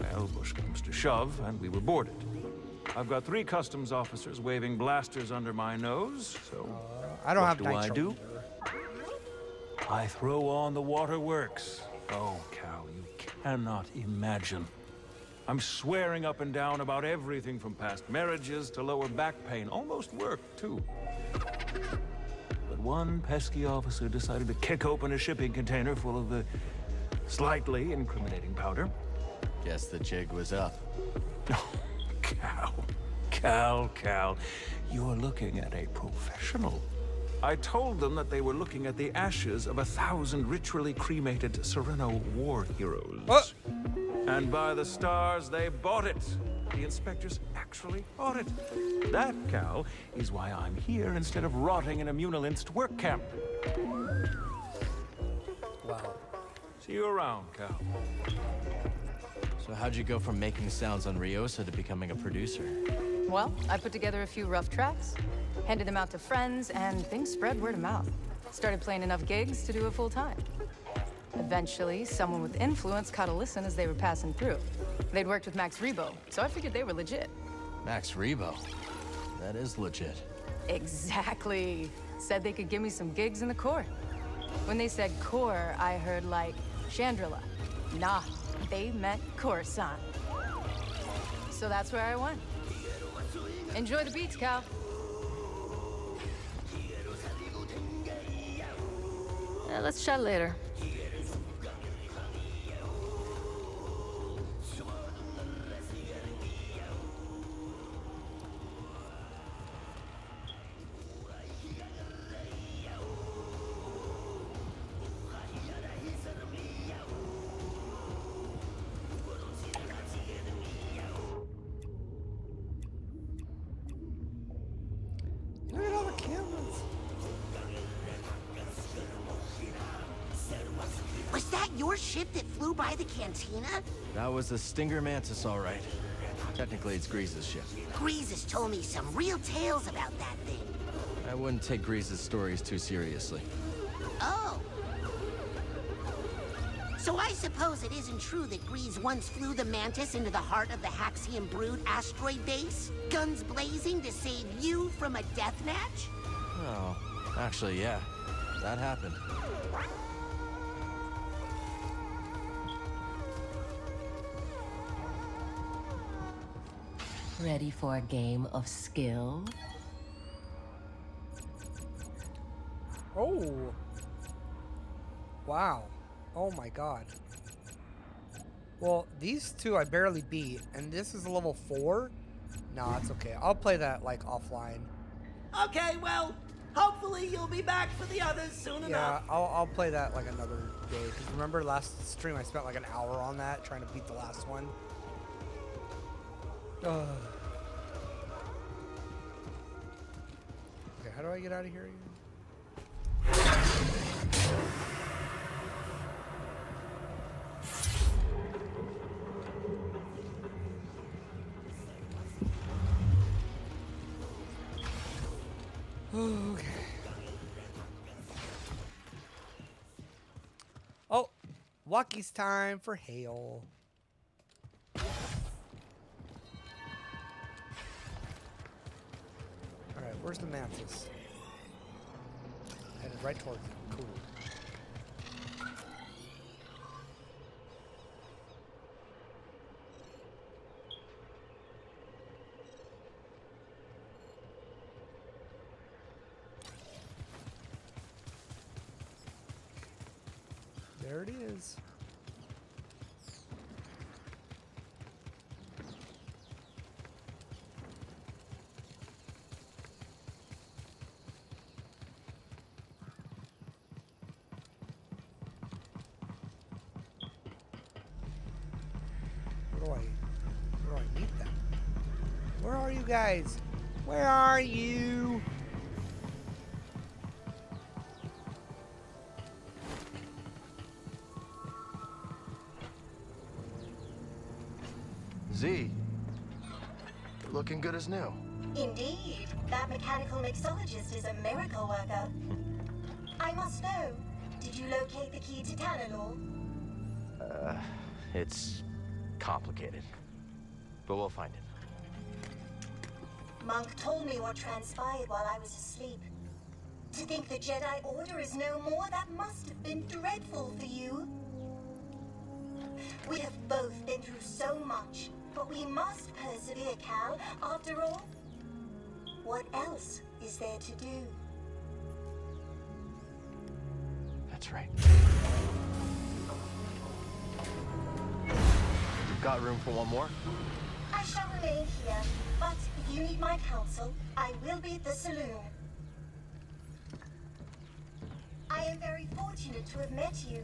Well, push comes to shove, and we were boarded. I've got three customs officers waving blasters under my nose, so uh, I don't what have do I do? I throw on the waterworks. Oh, Cal, you cannot imagine. I'm swearing up and down about everything from past marriages to lower back pain. Almost work, too. But one pesky officer decided to kick open a shipping container full of the slightly incriminating powder. Guess the jig was up. Oh, Cal, Cal, Cal, you're looking at a professional. I told them that they were looking at the ashes of a thousand ritually cremated Serenno war heroes. Uh. And by the stars, they bought it. The inspectors actually bought it. That, Cal, is why I'm here instead of rotting in a Munilinst work camp. Wow. See you around, Cal. So how'd you go from making sounds on Riosa to becoming a producer? Well, I put together a few rough tracks, handed them out to friends, and things spread word of mouth. Started playing enough gigs to do it full time. Eventually, someone with influence caught a listen as they were passing through. They'd worked with Max Rebo, so I figured they were legit. Max Rebo. That is legit. Exactly. Said they could give me some gigs in the core. When they said core, I heard like Chandrila. Nah, they meant Coruscant. So that's where I went. Enjoy the beats, Cal. Uh, let's chat later. Ship that flew by the cantina? That was the Stinger Mantis, all right. Technically, it's Greez's ship. Grease has told me some real tales about that thing. I wouldn't take Greez's stories too seriously. Oh. So I suppose it isn't true that Greez once flew the Mantis into the heart of the Haxian Brood asteroid base, guns blazing to save you from a death match? Oh, actually, yeah. That happened. Ready for a game of skill? Oh. Wow. Oh my god. Well, these two I barely beat, and this is a level four. No, it's okay. I'll play that like offline. Okay, well, hopefully you'll be back for the others soon Yeah, enough. I'll, I'll play that like another day. Cause remember last stream I spent like an hour on that trying to beat the last one. Ugh. Okay, how do I get out of here again? Okay. Oh, Walkie's time for hail. Where's the mantis? Headed right towards it. Cool. There it is. Guys? Where are you? Zee, you're looking good as new. Indeed, that mechanical mixologist is a miracle worker. I must know, did you locate the key to Tanalor? Uh, it's complicated, but we'll find it. Monk told me what transpired while I was asleep. To think the Jedi Order is no more, that must have been dreadful for you. We have both been through so much, but we must persevere, Cal. After all, what else is there to do? That's right. We've got room for one more? I shall remain here, you need my counsel, I will be at the saloon. I am very fortunate to have met you,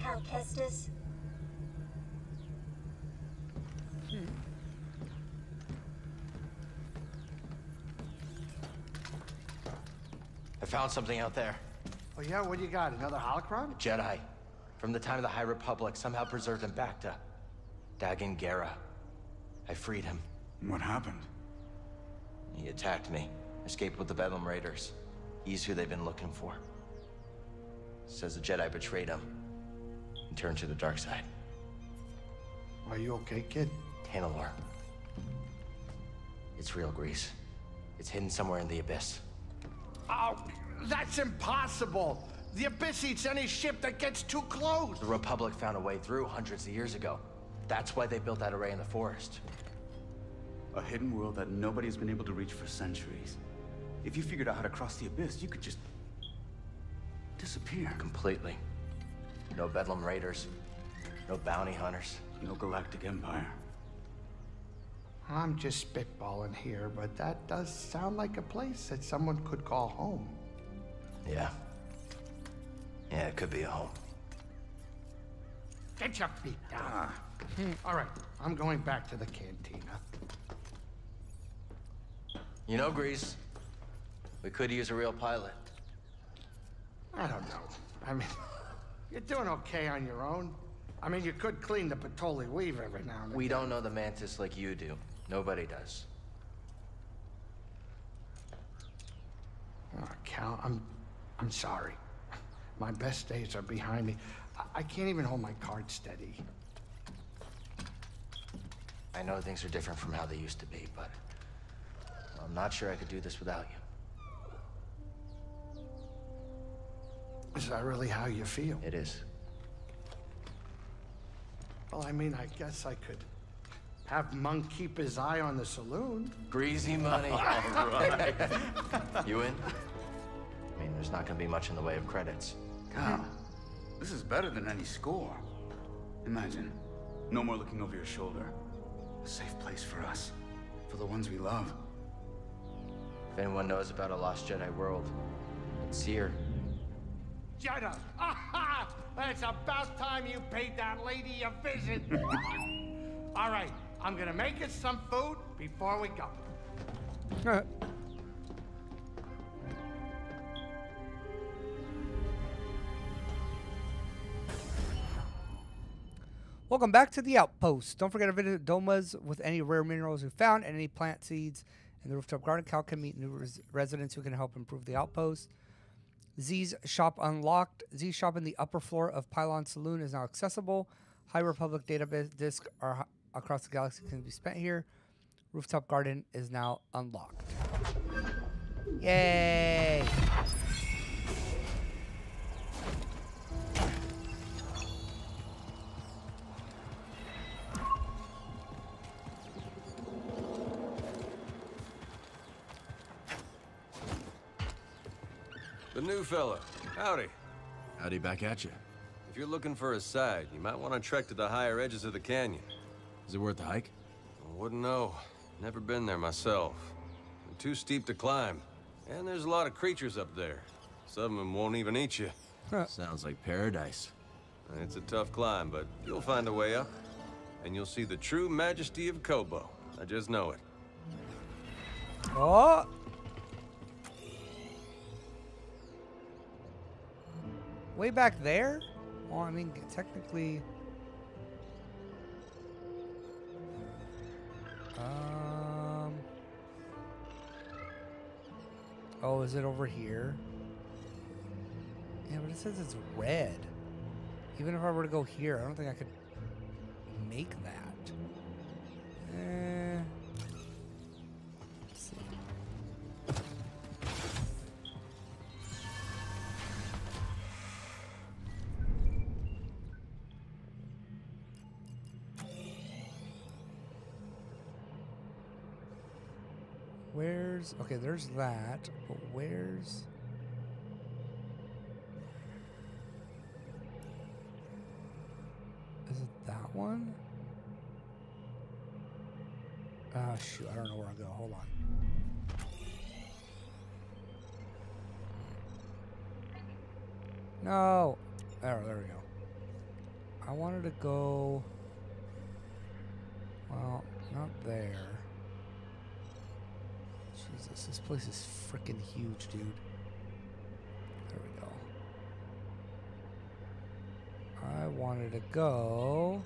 Cal Kestis. Hmm. I found something out there. Oh yeah, what do you got? Another holocron? Jedi. From the time of the High Republic, somehow preserved him back to Dagon Gera. I freed him. What happened? He attacked me. Escaped with the Bedlam Raiders. He's who they've been looking for. Says the Jedi betrayed him and turned to the dark side. Are you okay, kid? Tanalor. It's real, Greez. It's hidden somewhere in the Abyss. Oh, that's impossible. The Abyss eats any ship that gets too close. The Republic found a way through hundreds of years ago. That's why they built that array in the forest. A hidden world that nobody's been able to reach for centuries. If you figured out how to cross the abyss, you could just disappear. Completely. No Bedlam Raiders. No bounty hunters. No galactic empire. I'm just spitballing here, but that does sound like a place that someone could call home. Yeah. Yeah, it could be a home. Get your feet down. Hmm, All right, I'm going back to the cantina. You know, Greez, we could use a real pilot. I don't know. I mean, you're doing okay on your own. I mean, you could clean the Patoli weave every now and then. We don't know the Mantis like you do. Nobody does. Oh, Cal, I'm, I'm sorry. My best days are behind me. I, I can't even hold my card steady. I know things are different from how they used to be, but I'm not sure I could do this without you. Is that really how you feel? It is. Well, I mean, I guess I could have Monk keep his eye on the saloon. Greasy money. All right. You in? I mean, there's not gonna be much in the way of credits. Cal, this is better than any score. Imagine, no more looking over your shoulder. A safe place for us, for the ones we love. If anyone knows about a Lost Jedi world, it's here. Jedi! Aha! It's about time you paid that lady a visit. All right, I'm gonna make us some food before we go. Uh, Welcome back to the outpost. Don't forget to visit Doma's with any rare minerals you found and any plant seeds in the rooftop garden. Cal can meet new res- residents who can help improve the outpost. Zee's shop unlocked. Zee's shop in the upper floor of Pyloon Saloon is now accessible. High Republic database disk are across the galaxy can be spent here. Rooftop garden is now unlocked. Yay! The new fella. Howdy. Howdy back at you. If you're looking for a side, you might want to trek to the higher edges of the canyon. Is it worth the hike? I wouldn't know. Never been there myself. Too steep to climb. And there's a lot of creatures up there. Some of them won't even eat you. Sounds like paradise. It's a tough climb, but you'll find a way up. And you'll see the true majesty of Koboh. I just know it. Oh! Way back there? Well, I mean, technically. Um. Oh, is it over here? Yeah, but it says it's red. Even if I were to go here, I don't think I could make that. Eh. Where's okay? There's that, but where's is it that one? Ah, shoot! I don't know where I go. Hold on. No. There, there we go. I wanted to go. Well, not there. Jesus, this place is freaking huge, dude. There we go. I wanted to go.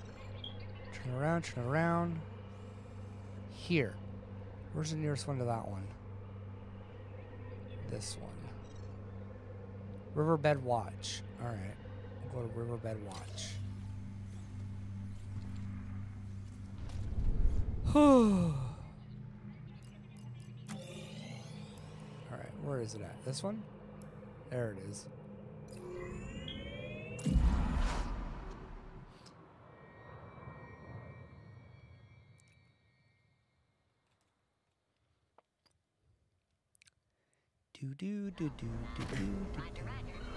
Turn around, turn around. Here. Where's the nearest one to that one? This one. Riverbed Watch. Alright. We'll go to Riverbed Watch. Alright, where is it at? This one? There it is. Do do do do do do do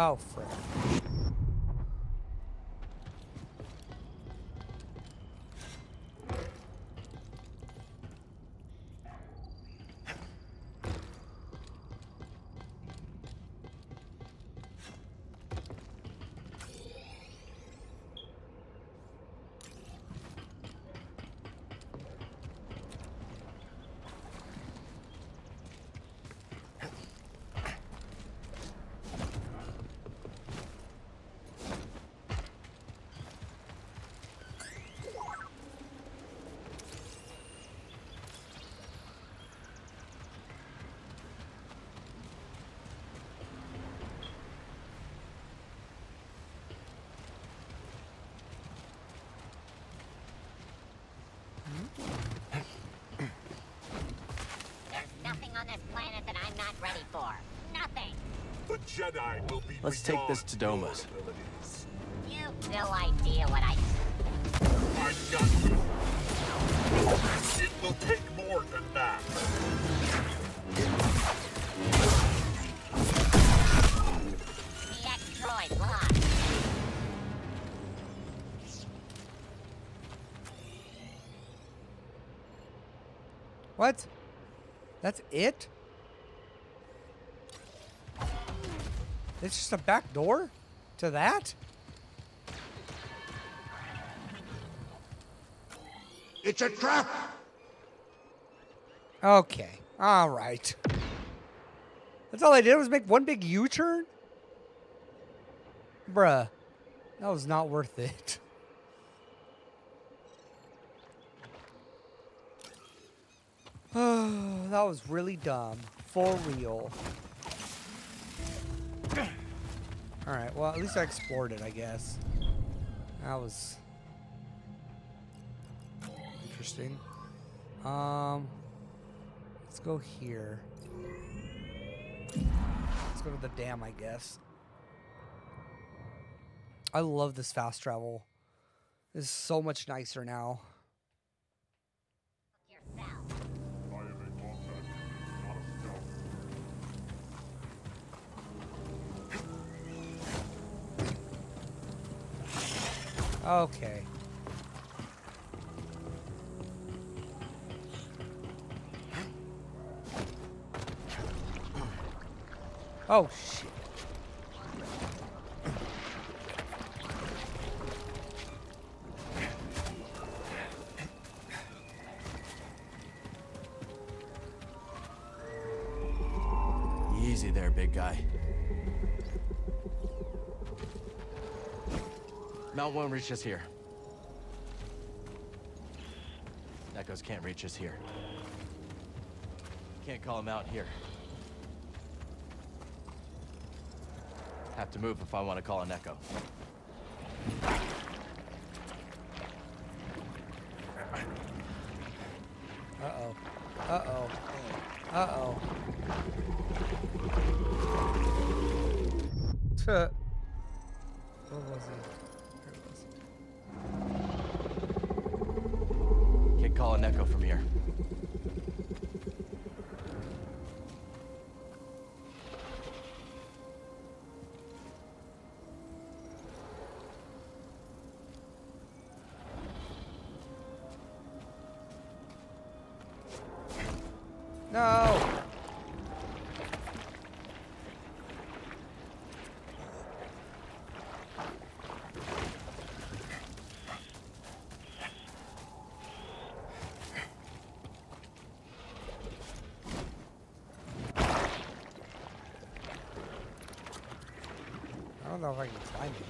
Oh, frick. Jedi will be Let's take this to Doma's. You've no idea what I. I've got you. It will take more than that. The lost. What? That's it? It's just a back door to that? It's a trap. Okay. All right. That's all I did was make one big U-turn? Bruh. That was not worth it. Oh, that was really dumb. For real. Alright, well, at least I explored it, I guess. That was... Interesting. Um... Let's go here. Let's go to the dam, I guess. I love this fast travel. Is so much nicer now. Okay. Oh shit. Won't reach us here. Echoes can't reach us here. Can't call him out here. Have to move if I want to call an echo. I don't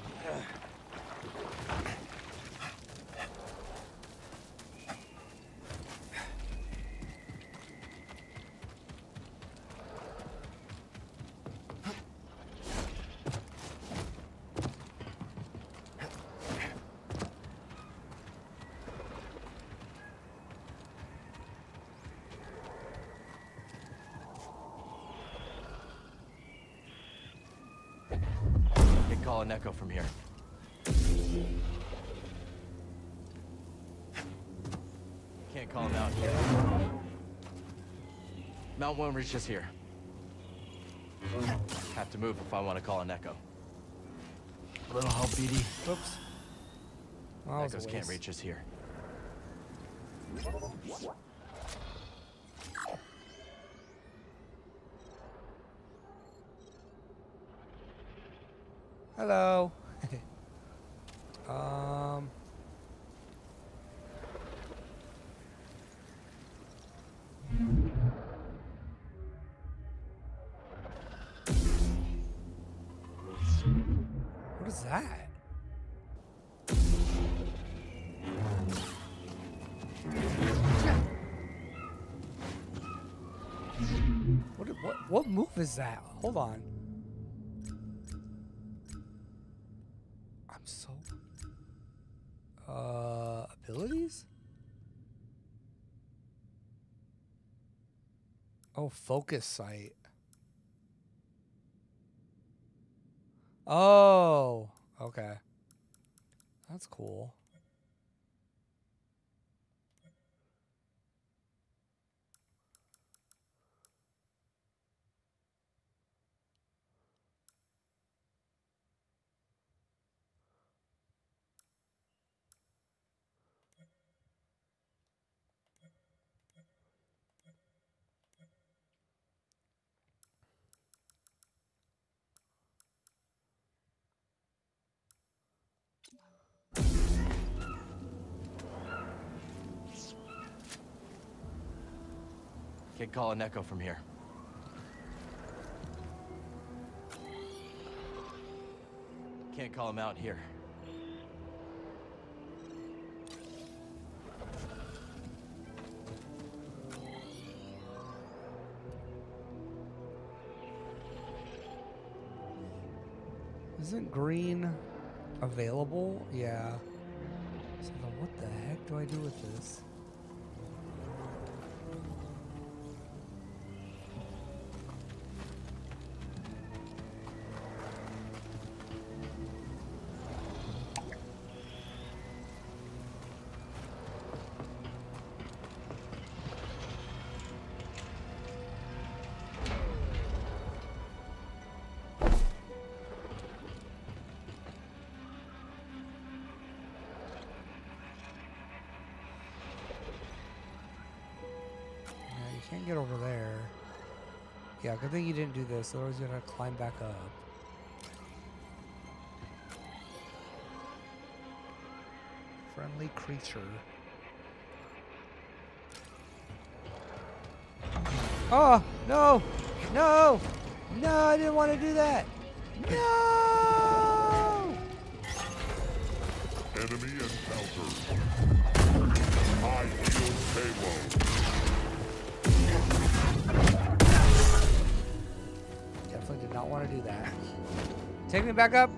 call an echo from here. Can't call him out here. Mount won't reach us here. Have to move if I want to call an echo. A little help, BD. Oops. Well, that Echoes can't reach us here. Is that? Hold on. I'm so uh abilities? Oh, focus sight. Oh, okay. That's cool. Can't call an echo from here. Can't call him out here. Isn't green available? Yeah. So what the heck do I do with this? Good thing you didn't do this, otherwise you're gonna climb back up. Friendly creature. Oh, no! No! No, I didn't want to do that! No! Enemy encountered. High yield payload. Not want to do that. Take me back up.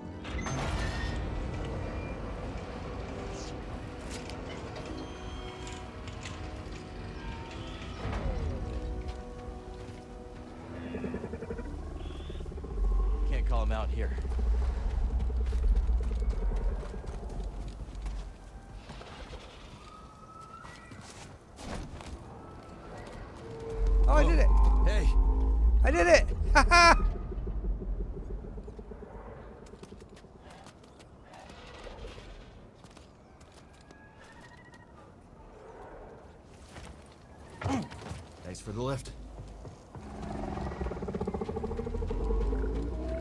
The.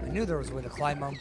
I knew there was a way to climb them.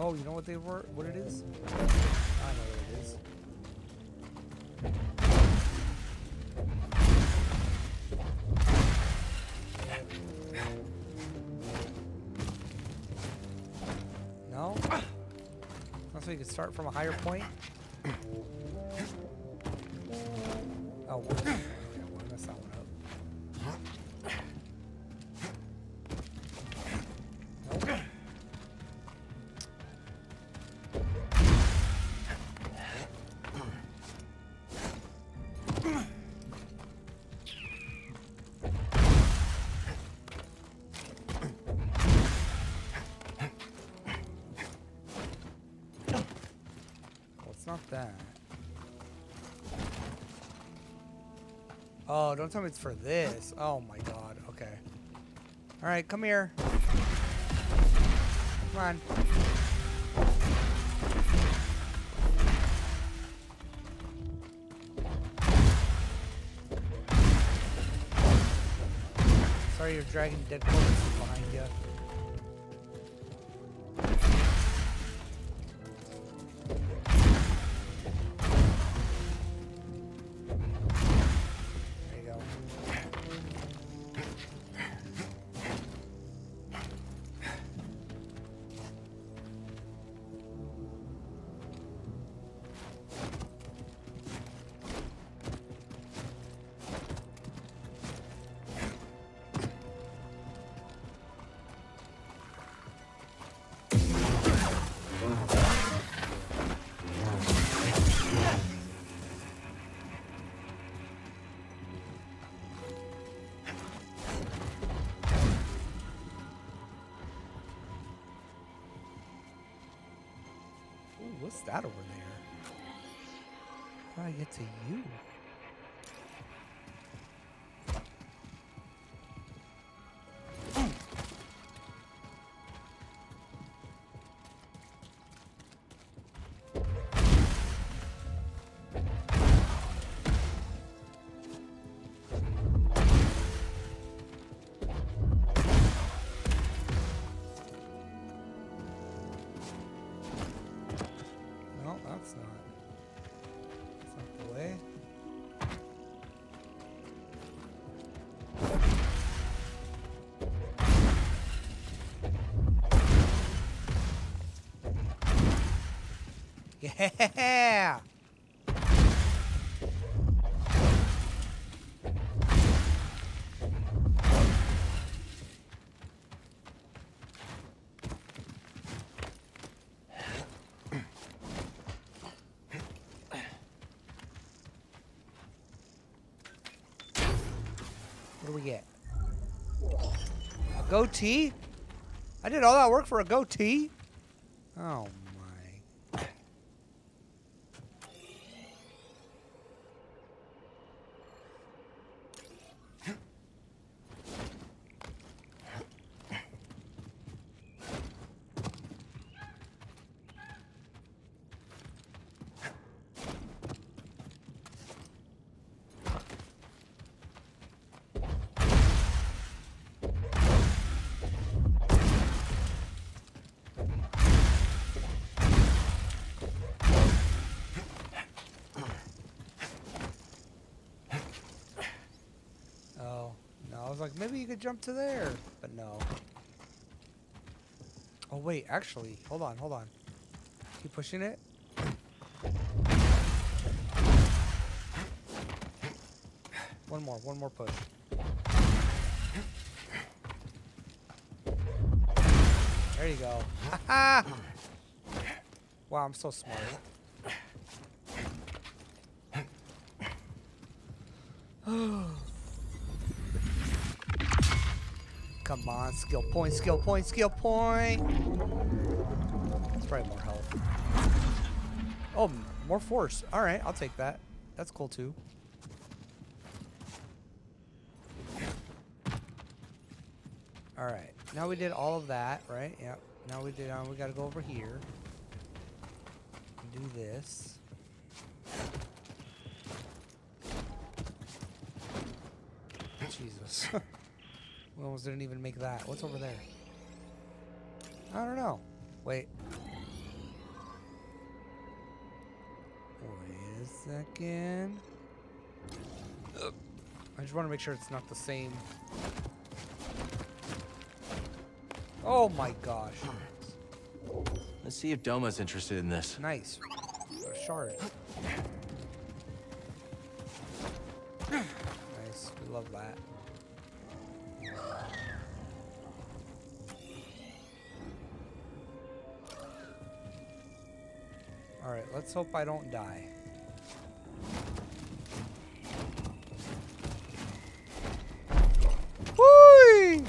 Oh, you know what they were? What it is? I know what it is. No? Not so you can start from a higher point? Not that. Oh, don't tell me it's for this. Oh my god. Okay. All right, come here. Come on. Sorry, you're dragging dead corpses Yeah! What do we get? A goatee? I did all that work for a goatee? Oh my. Oh, no. I was like, maybe you could jump to there. But no. Oh, wait. Actually, hold on, hold on. Keep pushing it. One more, one more push. There you go. Wow, I'm so smart. Come on, skill point, skill point, skill point. That's probably more health. Oh, more force. All right, I'll take that. That's cool too. All right, now we did all of that, right? Yep. Now we did. Uh, we got to go over here. Do this. Jesus. we almost didn't even make that. What's over there? I don't know. Wait. Wait a second. I just want to make sure it's not the same. Oh my gosh. Let's see if Doma's interested in this. Nice. A shard. Let's hope I don't die. Whee!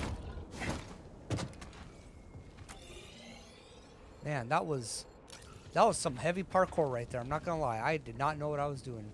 Man, that was that was some heavy parkour right there. I'm not gonna lie. I did not know what I was doing.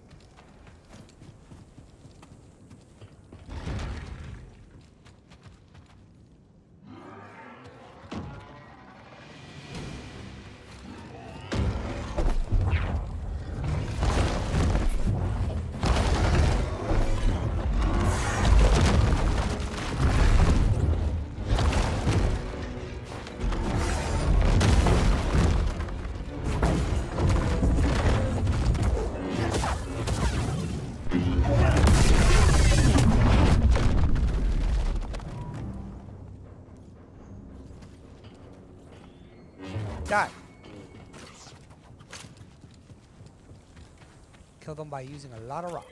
By using a lot of rocks.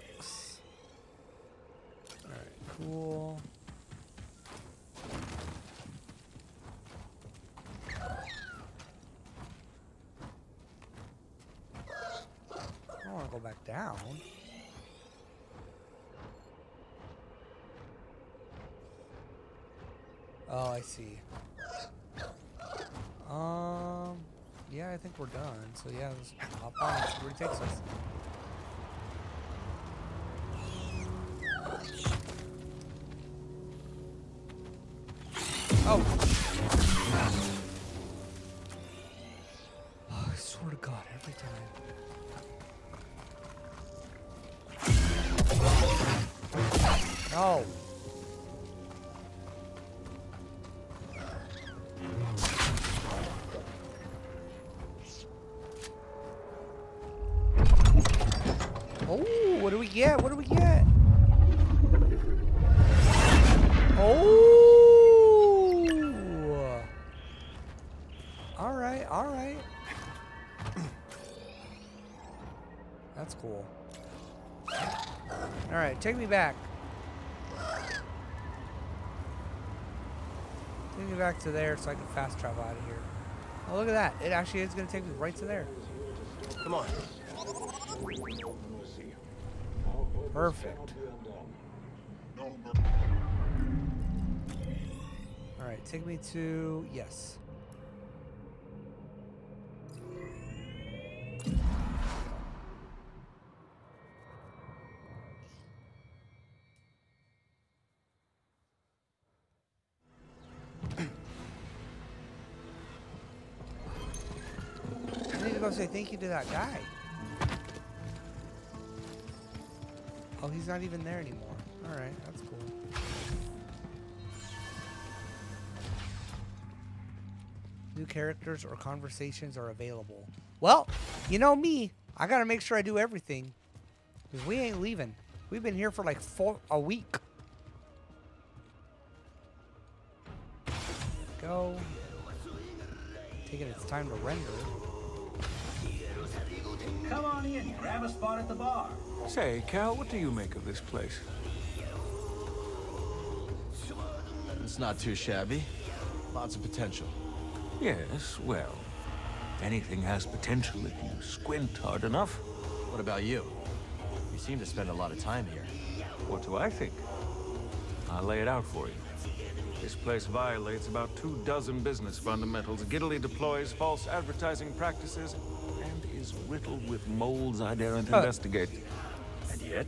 Get? What do we get? Oh! All right, all right. That's cool. All right, take me back. Take me back to there so I can fast travel out of here. Oh, look at that. It actually is going to take me right to there. Come on. Perfect. All right, take me to yes. I need to go say thank you to that guy. Oh, he's not even there anymore. All right, that's cool. New characters or conversations are available. Well, you know me. I gotta make sure I do everything. Because we ain't leaving. We've been here for like four, a week. Go. Taking its time to render. Come on in, grab a spot at the bar. Say, Cal, what do you make of this place? It's not too shabby. Lots of potential. Yes, well, anything has potential if you squint hard enough. What about you? You seem to spend a lot of time here. What do I think? I'll lay it out for you. This place violates about two dozen business fundamentals, giddily deploys false advertising practices, and is riddled with molds I daren't Huh. investigate. And yet,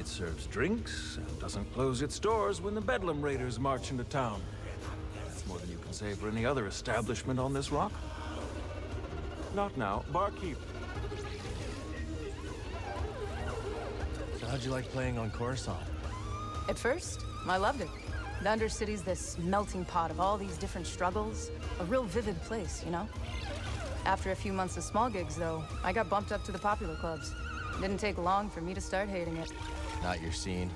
it serves drinks and doesn't close its doors when the Bedlam Raiders march into town. That's more than you can say for any other establishment on this rock. Not now. Barkeep. So how'd you like playing on Coruscant? At first, I loved it. The Undercity's this melting pot of all these different struggles. A real vivid place, you know? After a few months of small gigs, though, I got bumped up to the popular clubs. Didn't take long for me to start hating it. Not your scene.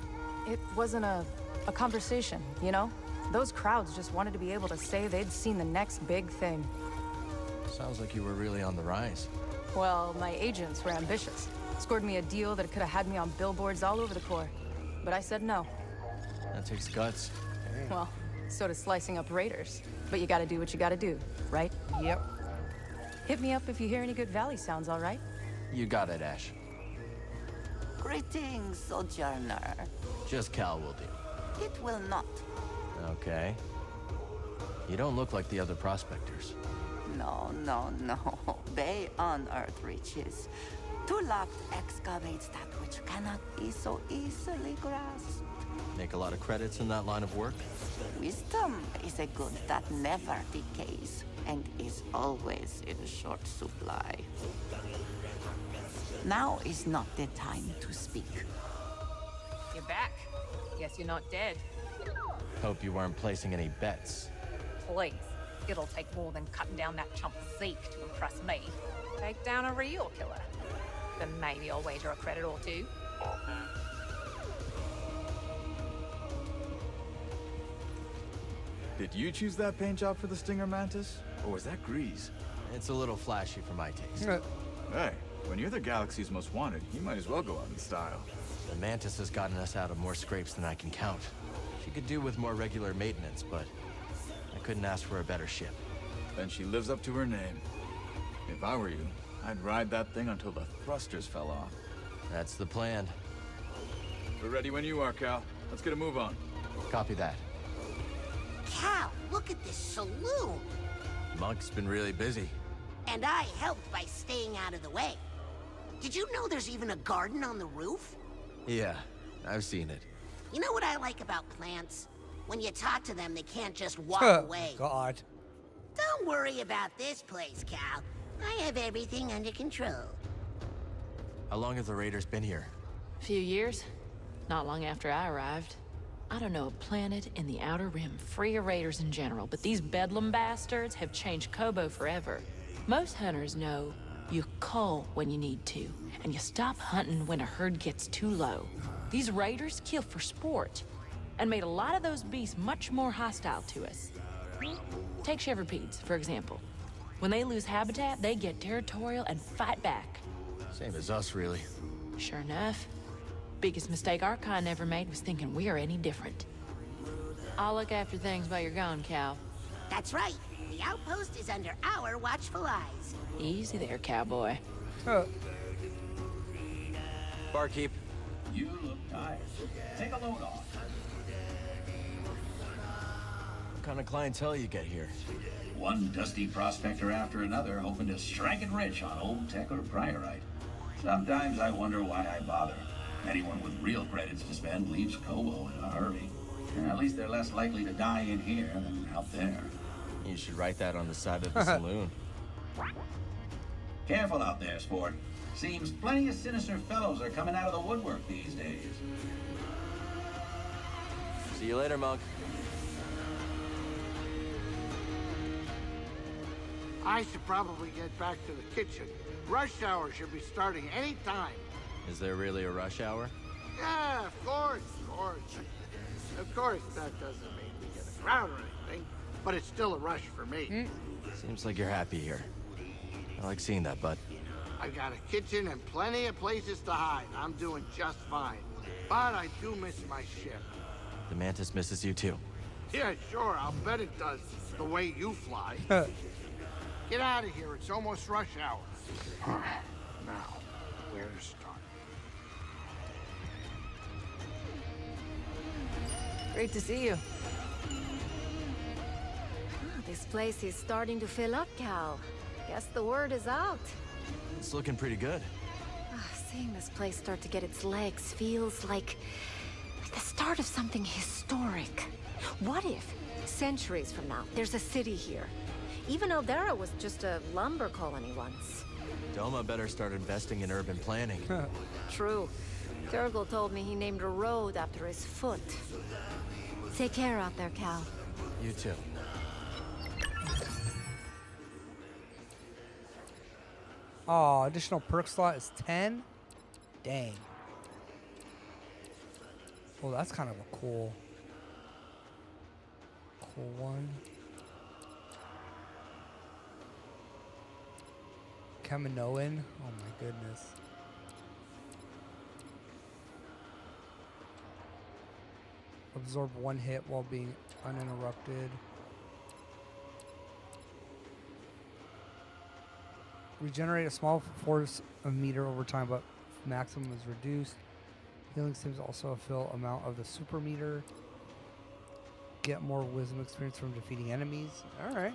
It wasn't a, a conversation, you know? Those crowds just wanted to be able to say they'd seen the next big thing. Sounds like you were really on the rise. Well, my agents were ambitious. Scored me a deal that could have had me on billboards all over the core. But I said no. That takes guts. Well, so does slicing up raiders. But you gotta do what you gotta do, right? Yep. Hit me up if you hear any good Valley sounds, all right? You got it, Ash. Greetings, Sojourner. Just Cal will do. It will not. Okay. You don't look like the other prospectors. No, no, no. They unearth riches. Tulak excavates that which cannot be so easily grasped. Make a lot of credits in that line of work? Wisdom is a good that never decays and is always in short supply. Now is not the time to speak. You're back. Guess you're not dead. Hope you weren't placing any bets. Please. It'll take more than cutting down that chump Zeke to impress me. Take down a real killer. Then maybe I'll wager a credit or two. Did you choose that paint job for the Stinger Mantis? Or was that Greez? It's a little flashy for my taste. Hey, when you're the galaxy's most wanted, you might as well go out in style. The Mantis has gotten us out of more scrapes than I can count. She could do with more regular maintenance, but I couldn't ask for a better ship. Then she lives up to her name. If I were you, I'd ride that thing until the thrusters fell off. That's the plan. We're ready when you are, Cal. Let's get a move on. Copy that. Cal, look at this saloon. Monk's been really busy. And I helped by staying out of the way. Did you know there's even a garden on the roof? Yeah, I've seen it. You know what I like about plants? When you talk to them, they can't just walk Oh, away. God. Don't worry about this place, Cal. I have everything under control. How long have the Raiders been here? A Few years. Not long after I arrived. I don't know a planet in the Outer Rim free of raiders in general, but these bedlam bastards have changed Koboh forever. Most hunters know you cull when you need to, and you stop hunting when a herd gets too low. These raiders kill for sport, and made a lot of those beasts much more hostile to us. Take Chevripede, for example. When they lose habitat, they get territorial and fight back. Same as us, really. Sure enough. Biggest mistake our kind ever made was thinking we are any different. I'll look after things while you're gone, Cal. That's right. The outpost is under our watchful eyes. Easy there, cowboy. Uh. Barkeep. You look tired. Take a load off. What kind of clientele you get here? One dusty prospector after another, hoping to strike it rich on old tech or priorite. Sometimes I wonder why I bother. Anyone with real credits to spend leaves Koboh in a hurry. And at least they're less likely to die in here than out there. You should write that on the side of the saloon. Careful out there, sport. Seems plenty of sinister fellows are coming out of the woodwork these days. See you later, Monk. I should probably get back to the kitchen. Rush hour should be starting any time. Is there really a rush hour? Yeah, of course, of course. Of course, that doesn't mean we get a crowd or anything, but it's still a rush for me. Hmm. Seems like you're happy here. I like seeing that, bud. I've got a kitchen and plenty of places to hide. I'm doing just fine. But I do miss my ship. The Mantis misses you too. Yeah, sure, I'll bet it does, the way you fly. Get out of here, it's almost rush hour. now, where Great to see you. This place is starting to fill up, Cal. Guess the word is out. It's looking pretty good. Ah, Seeing this place start to get its legs feels like, like the start of something historic. What if, centuries from now, there's a city here? Even Eldera was just a lumber colony once. Doma better start investing in urban planning. True. Turgle told me he named a road after his foot. Take care out there, Cal. you too. Oh, additional perk slot is 10? Dang. Well, that's kind of a cool, cool one. Kaminoan? Oh my goodness. Absorb one hit while being uninterrupted. Regenerate a small force of meter over time, but maximum is reduced. Healing stims also a fill amount of the super meter. Get more wisdom experience from defeating enemies. Alright.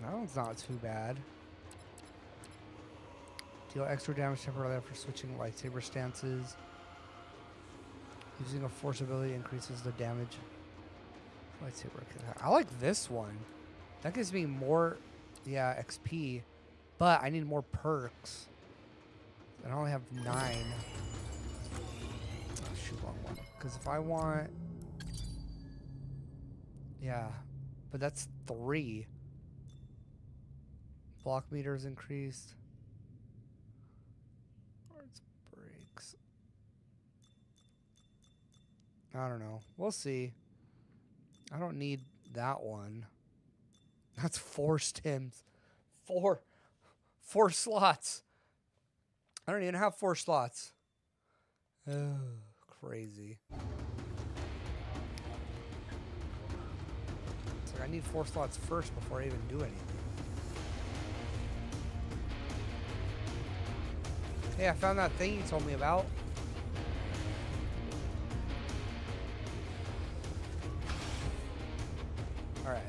That one's not too bad. Deal extra damage temporarily after switching lightsaber stances. Using a force ability increases the damage. Lightsaber. I like this one. That gives me more, yeah, XP, but I need more perks. I only have nine. Oh, shoot, wrong one. Because if I want, yeah, but that's three. Block meters increased. Where's brakes? I don't know. We'll see. I don't need that one. That's four stims. Four. Four slots. I don't even have four slots. Oh, crazy. It's like I need four slots first before I even do anything. Hey, I found that thing you told me about.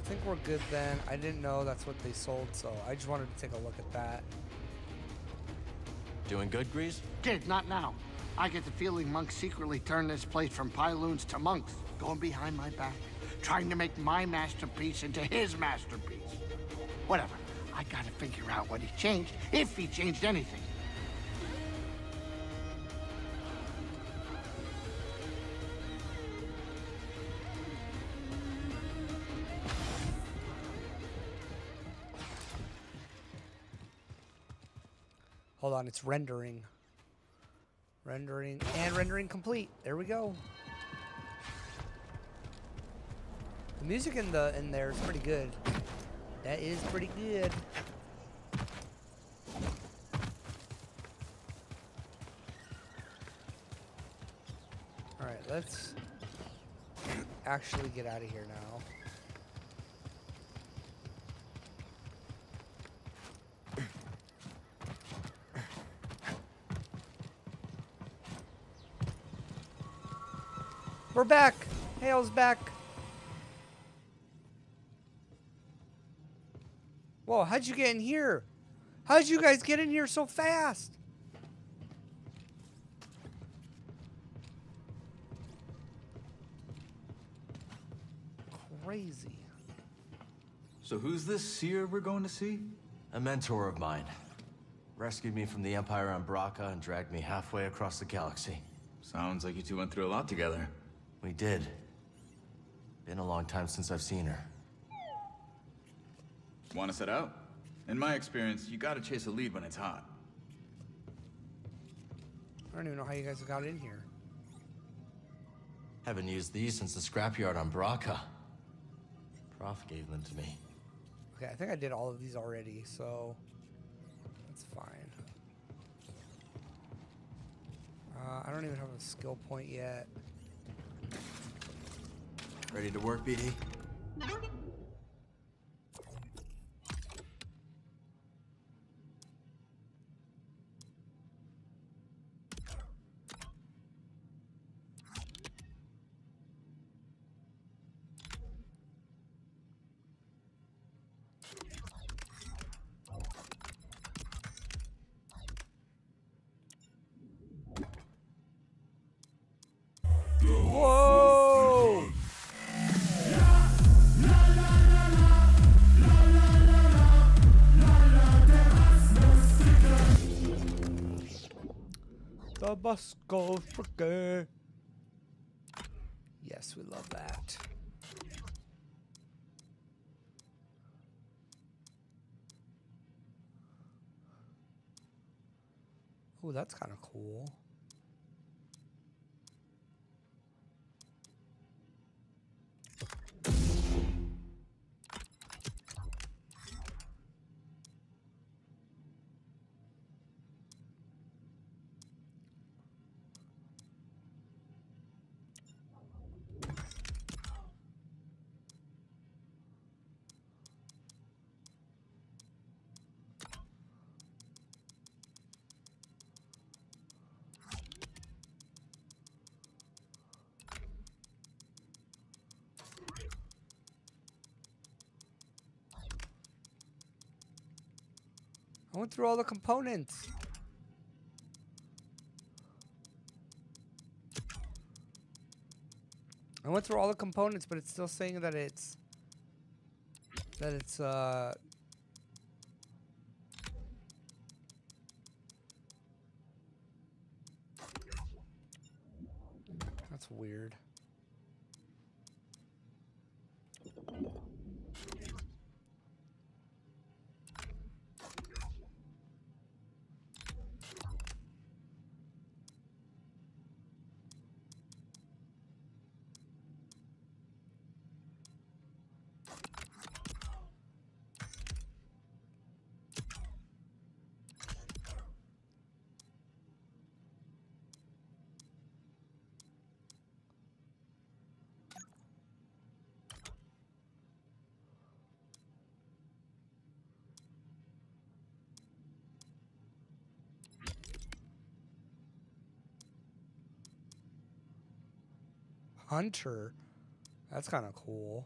I think we're good then. I didn't know that's what they sold, so I just wanted to take a look at that. Doing good, Greez? Kid, not now. I get the feeling monks secretly turned this place from Pyloons to monks, going behind my back, trying to make my masterpiece into his masterpiece. Whatever. I gotta figure out what he changed, if he changed anything. On, it's rendering. Rendering and rendering complete. There we go. The music in the in there is pretty good. That is pretty good. All right, let's actually get out of here now. We're back. Hale's back. Whoa, how'd you get in here? How'd you guys get in here so fast? Crazy. So who's this Cere we're going to see? A mentor of mine. Rescued me from the Empire on Bracca and dragged me halfway across the galaxy. Sounds like you two went through a lot together. We did. Been a long time since I've seen her. Want to set out? In my experience, you gotta chase a lead when it's hot. I don't even know how you guys got in here. Haven't used these since the scrapyard on Bracca. Prof gave them to me. Okay, I think I did all of these already, so that's fine. Uh, I don't even have a skill point yet. Ready to work, BD? Goes. Yes, we love that. Oh, that's kind of cool. I went through all the components. I went through all the components, but it's still saying that it's that it's uh That's weird. Hunter. That's kind of cool.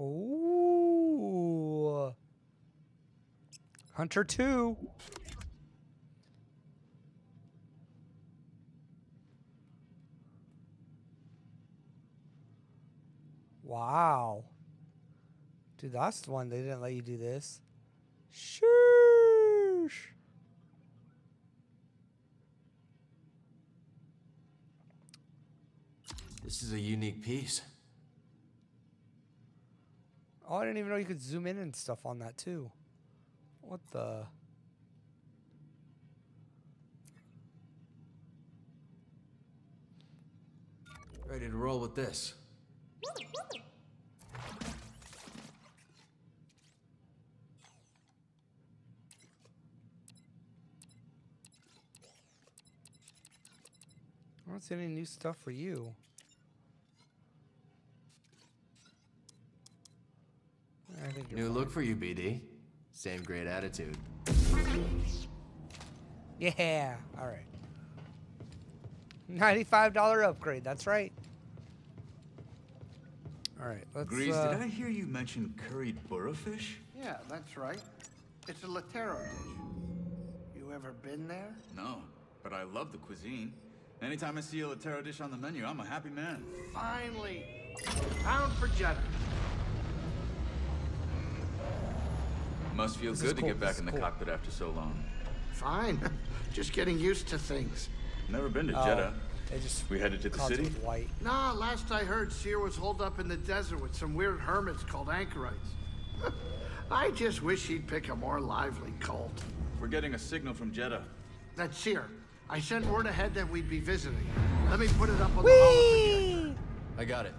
Ooh. Hunter 2. Wow. Dude, that's the one they didn't let you do this. Sheesh. This is a unique piece. Oh, I didn't even know you could zoom in and stuff on that too. What the? Ready to roll with this. I don't see any new stuff for you. I think New look for you, BD. Same great attitude. Yeah. All right. Ninety-five dollar upgrade. That's right. All right. Let's. Greez, uh, did I hear you mention curried burrofish? Yeah, that's right. It's a Latero dish. You ever been there? No, but I love the cuisine. Anytime I see a Latero dish on the menu, I'm a happy man. Finally, pound for Jedha. Must feel This good to cool, get back is in the cool. cockpit after so long. Fine. Just getting used to things. Never been to Oh, Jedha. They just we headed to the city. white. Nah, last I heard, Cere was holed up in the desert with some weird hermits called anchorites. I just wish he'd pick a more lively cult. We're getting a signal from Jedha. That's Cere. I sent word ahead that we'd be visiting. Let me put it up on the holo projector. I got it.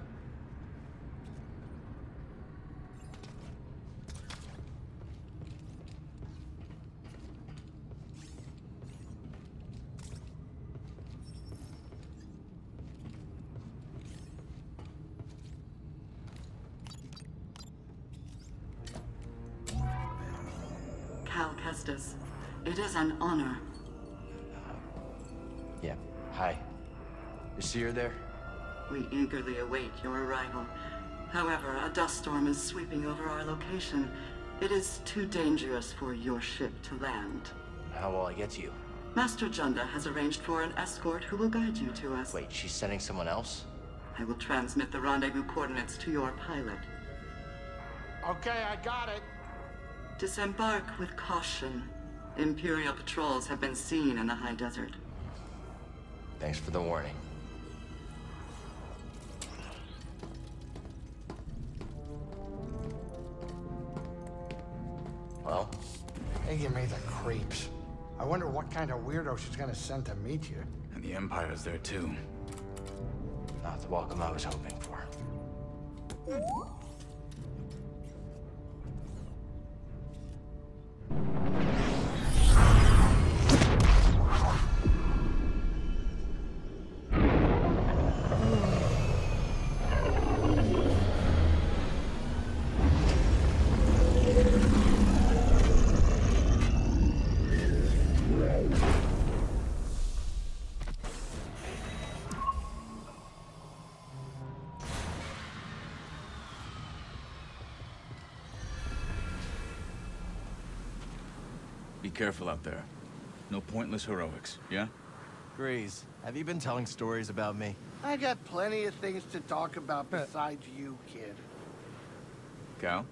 It is an honor. Yeah. Hi. Is Cere there? We eagerly await your arrival. However, a dust storm is sweeping over our location. It is too dangerous for your ship to land. How will I get to you? Master Junda has arranged for an escort who will guide you to us. Wait, she's sending someone else? I will transmit the rendezvous coordinates to your pilot. Okay, I got it. Disembark with caution. Imperial patrols have been seen in the high desert. Thanks for the warning. Well? They give me the creeps. I wonder what kind of weirdo she's gonna send to meet you. And the Empire's there too. Not the welcome I was hoping for. Careful out there. No pointless heroics, yeah? Greez, have you been telling stories about me? I got plenty of things to talk about besides you, kid. Cal?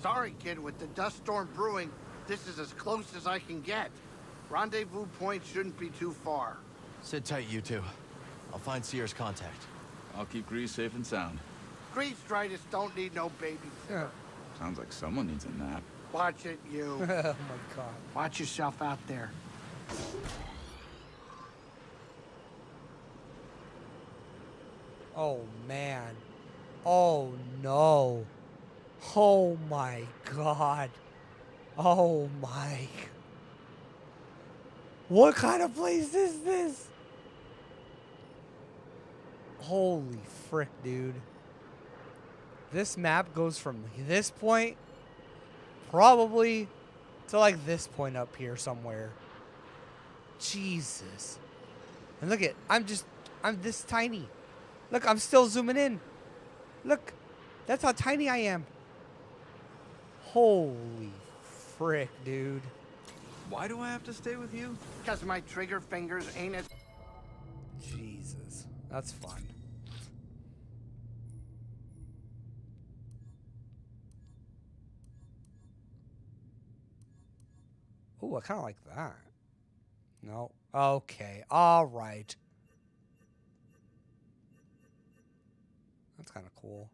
Sorry, kid, with the dust storm brewing, this is as close as I can get. Rendezvous point shouldn't be too far. Sit tight, you two. I'll find Cere's contact. I'll keep Greez safe and sound. Greez Dritus don't need no babies. Sounds like someone needs a nap. Watch it, you. oh my god. Watch yourself out there. Oh man. Oh no. Oh my god. Oh my. What kind of place is this? Holy frick, dude. This map goes from this point probably to like this point up here somewhere. Jesus. And look at I'm just I'm this tiny. Look, I'm still zooming in. Look. That's how tiny I am. Holy frick, dude. Why do I have to stay with you? Because my trigger fingers ain't as... Jesus. That's fun. I kind of like that. No. Okay. All right. That's kind of cool.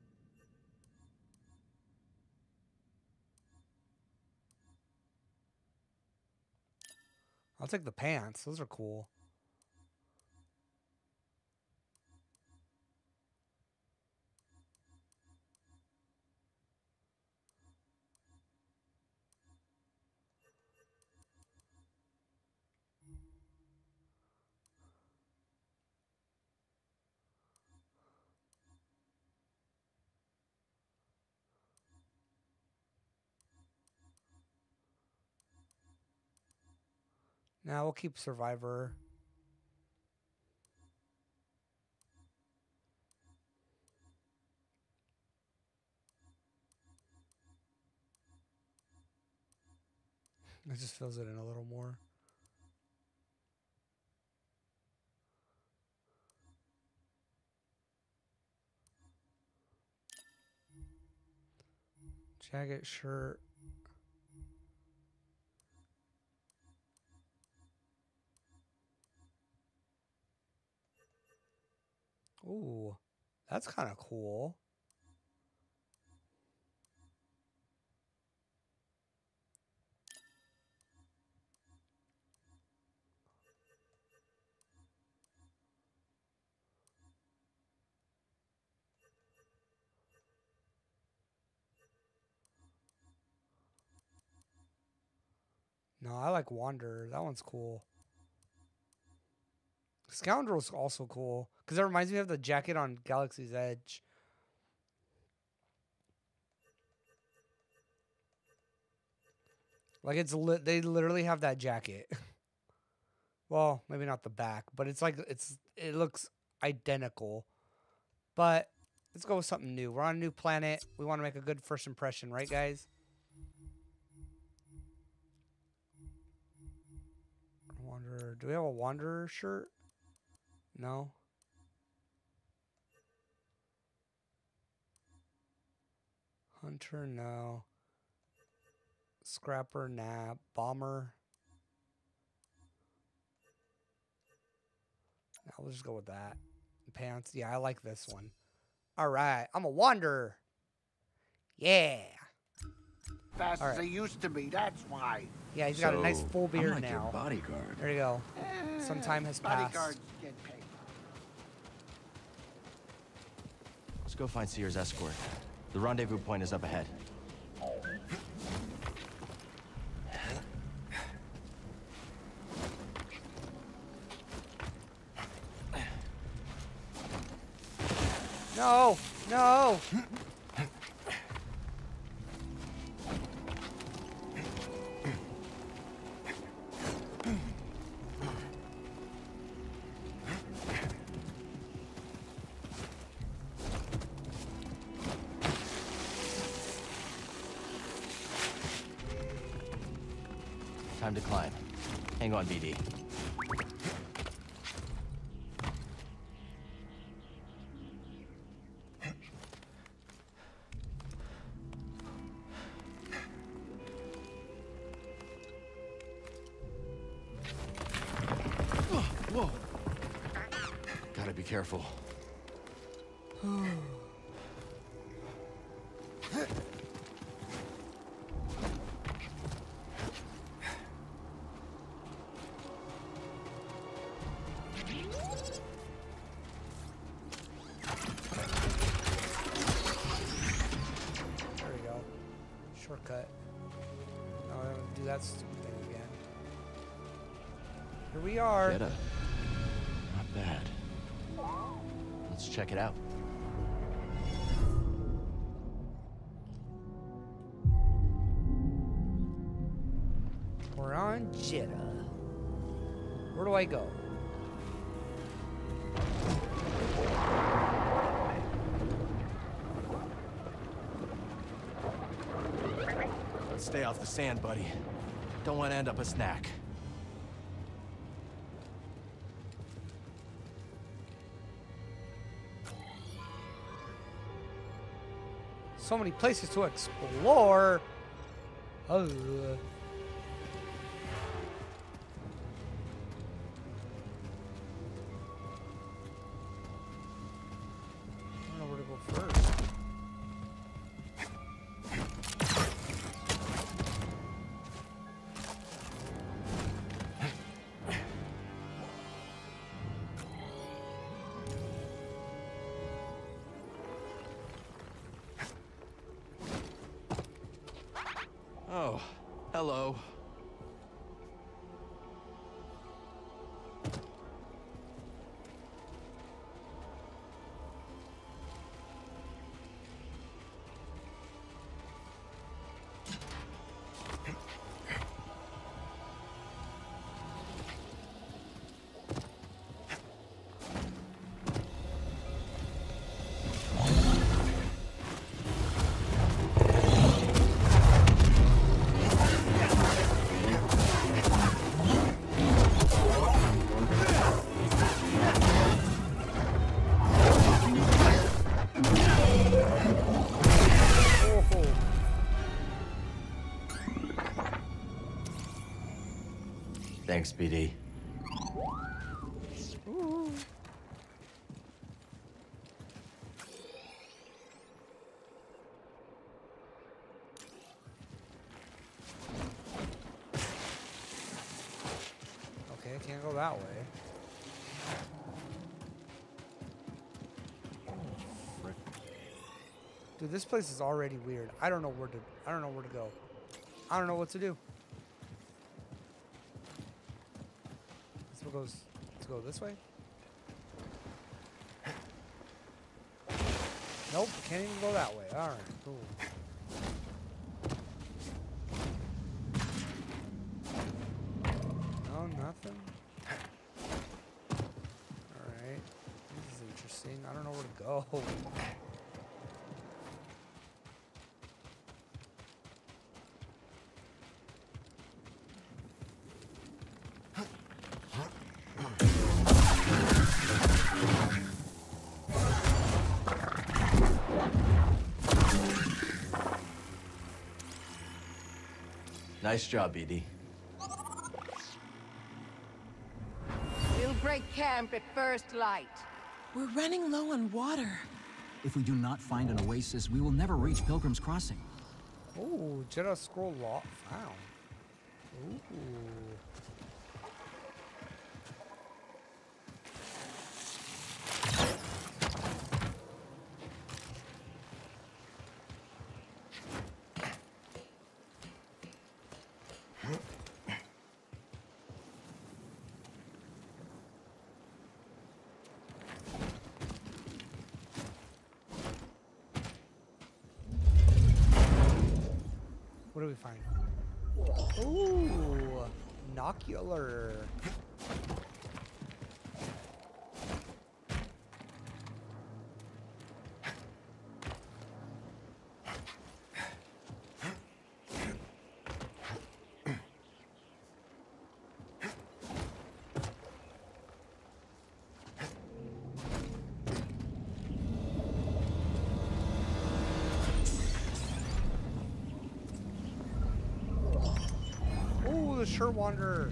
I'll take the pants. Those are cool. Now we'll keep Survivor. It just fills it in a little more. Jacket, shirt. Ooh, that's kind of cool. No, I like Wanderer. That one's cool. Scoundrel's also cool because it reminds me of the jacket on Galaxy's Edge. Like it's li- they literally have that jacket. well, maybe not the back, but it's like it's it looks identical. But let's go with something new. We're on a new planet. We want to make a good first impression, right, guys? Wanderer. Do we have a Wanderer shirt? No. Hunter, no. Scrapper, nah. Bomber. I'll just go with that. Pants. Yeah, I like this one. All right. I'm a wanderer. Yeah. Fast All as right. they used to be, that's why. Yeah, he's got a nice full beard like now. bodyguard. There you go. Eh, Some time has passed. Bodyguards get paid. Let's go find Cere's escort. The rendezvous point is up ahead. No, no. Stay off the sand, buddy. Don't want to end up a snack. So many places to explore. Oh. Thanks, BD. Okay, I can't go that way. Dude, this place is already weird. I don't know where to I don't know where to go. I don't know what to do. This one goes let's go this way. Nope, can't even go that way. Alright, cool. Nice job, ED. We'll break camp at first light. We're running low on water. If we do not find an oasis, we will never reach Pilgrim's Crossing. Oh, Jedi Scroll Law found. Ooh. What do we find? Ooh, Nocular. Ooh, the Sure Wanderer.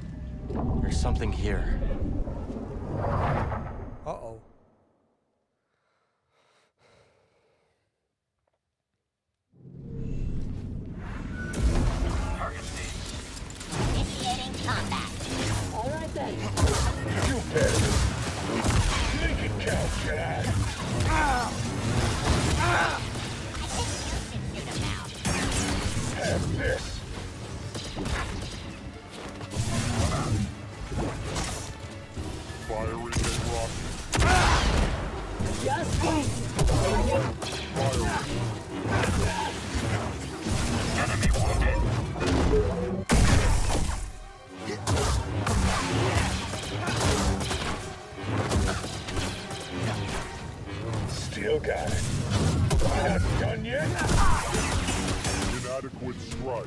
There's something here. Inadequate strike.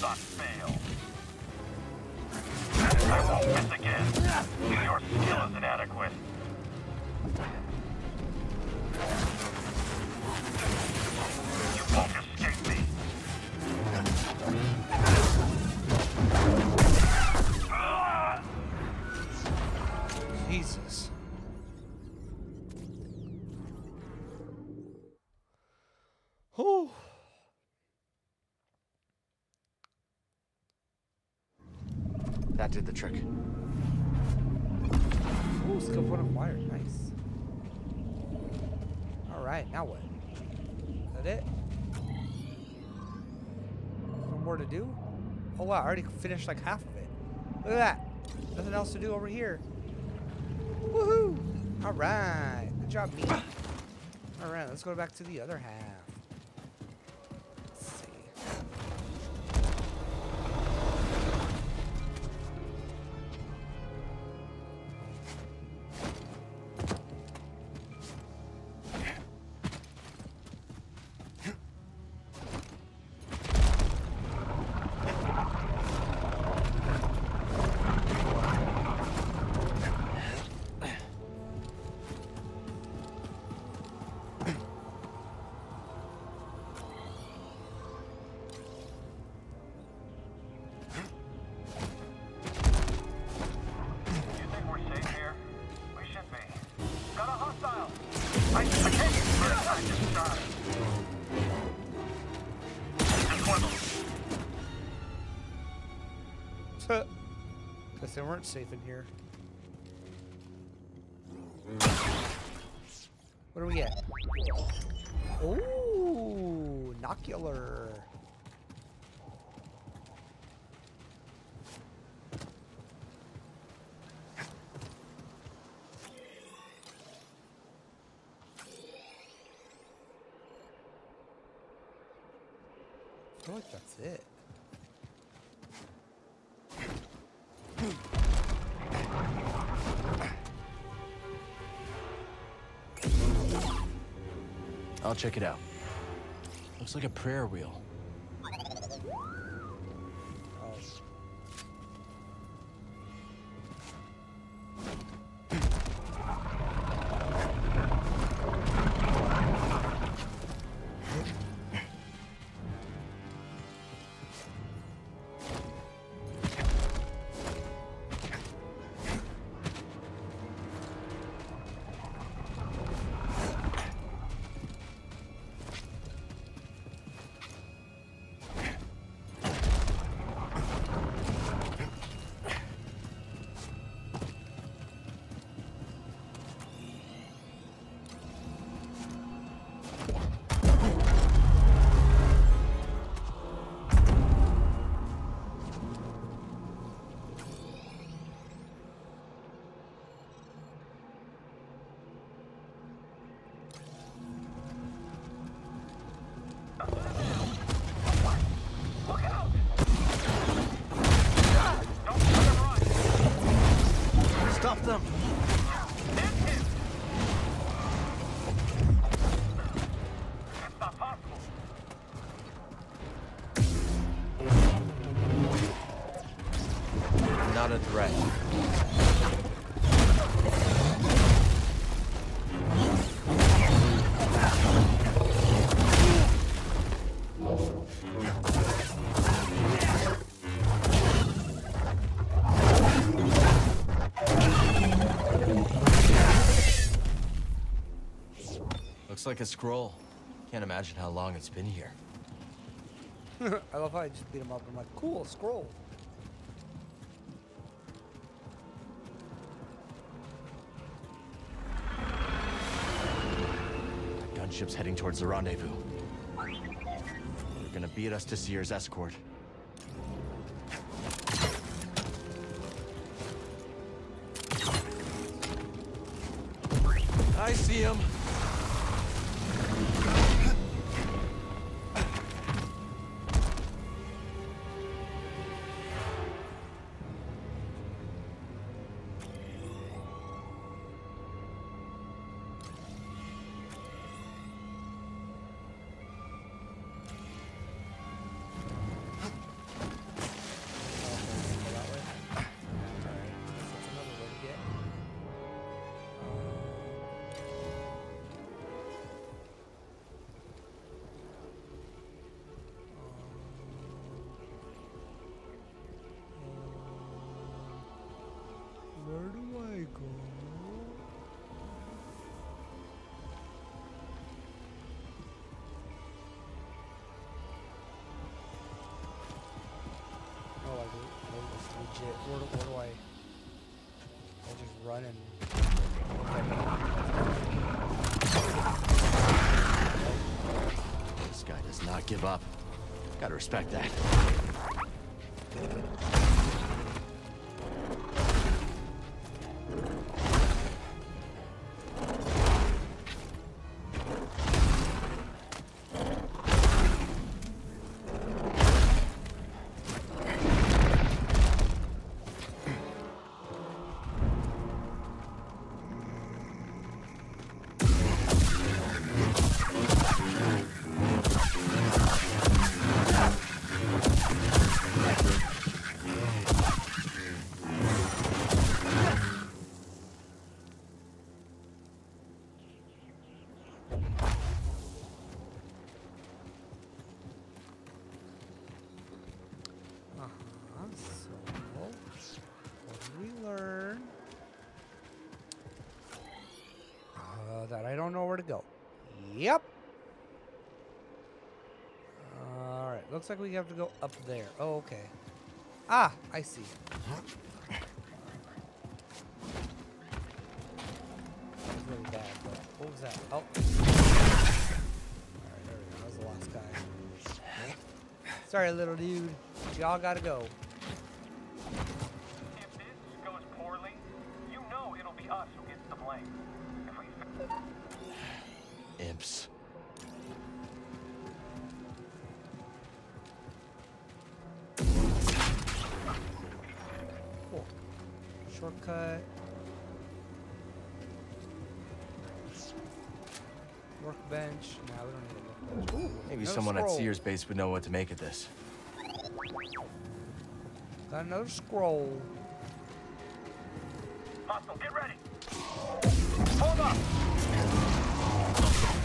Not fail. I won't miss again. Your skill is inadequate. That did the trick. Ooh, skill point. Nice. Alright, now what? Is that it? No more to do? Oh wow, I already finished like half of it. Look at that. Nothing else to do over here. Woohoo! Alright. Good job, me. Alright, let's go back to the other half. Weren't safe in here. What do we get? Ooh, nocular. I'll check it out. Looks like a prayer wheel. Like a scroll. Can't imagine how long it's been here. I love how I just beat him up. I'm like, cool, scroll. Gunship's heading towards the rendezvous. They're gonna beat us to Cere's escort. Where, where do I? I just run and. This guy does not give up. Gotta respect that. Looks like we have to go up there. Oh, okay. Ah, I see. That was really bad, but what was that? Oh. Alright, there we go. That was the last guy. Sorry, little dude. Y'all gotta go. Another someone. Cere's base would know what to make of this. Got another scroll. Hostile, get ready. Hold up.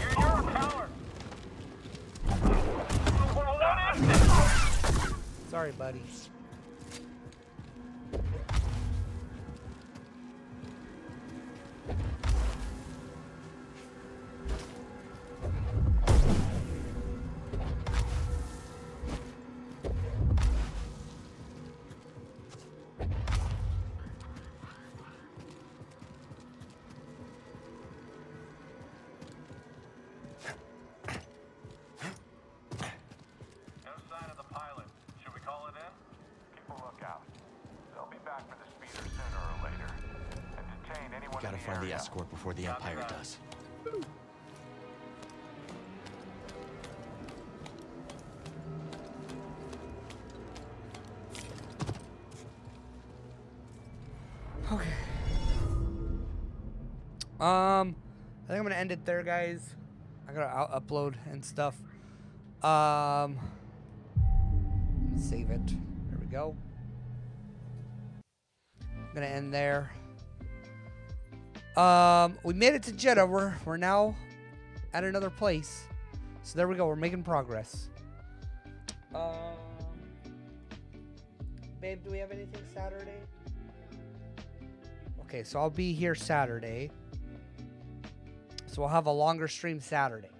You're, you're a coward. What is this? Sorry, buddy. Escort before the Empire does. Okay. Um, I think I'm gonna end it there, guys. I gotta upload and stuff. Um, Um, we made it to Jedha. We're we're now at another place. So there we go. We're making progress. Um, babe, do we have anything Saturday? Okay, so I'll be here Saturday. So we'll have a longer stream Saturday.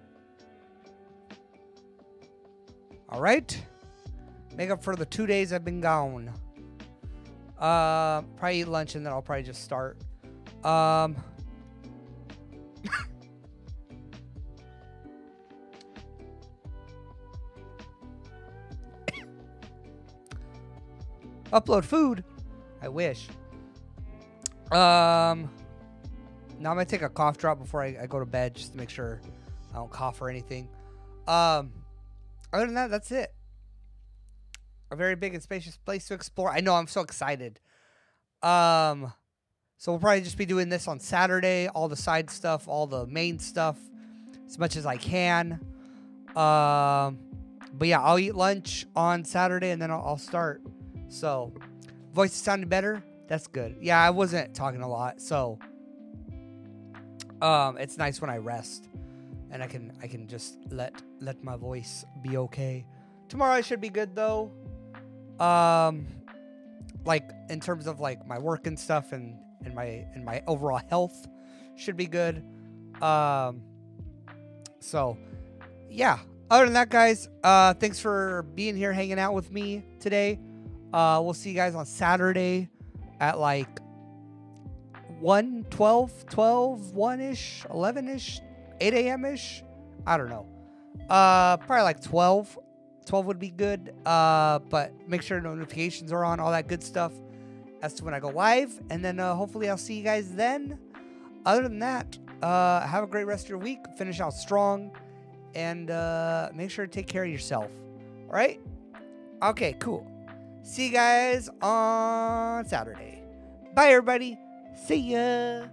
All right. Make up for the two days I've been gone. Uh, probably eat lunch and then I'll probably just start. Um. Upload food. I wish. Um. Now I'm gonna take a cough drop before I, I go to bed just to make sure I don't cough or anything. Um. Other than that, that's it. A very big and spacious place to explore. I know I'm so excited. Um. So we'll probably just be doing this on Saturday. All the side stuff, all the main stuff, as much as I can. Um. But yeah, I'll eat lunch on Saturday and then I'll, I'll start. So, voice is sounding better. That's good. Yeah, I wasn't talking a lot, so um, it's nice when I rest and I can I can just let let my voice be okay. Tomorrow I should be good though. Um, like in terms of like my work and stuff and and my and my overall health should be good. Um, so yeah. Other than that, guys, uh, thanks for being here, hanging out with me today. Uh, we'll see you guys on Saturday at like 1, 12, 12, 1 ish, 11 ish, 8 a.m. ish. I don't know. Uh, probably like 12. 12 would be good. Uh, but make sure notifications are on, all that good stuff as to when I go live. And then uh, hopefully I'll see you guys then. Other than that, uh, have a great rest of your week. Finish out strong. And uh, make sure to take care of yourself. All right? Okay, cool. See you guys on Saturday. Bye, everybody. See ya.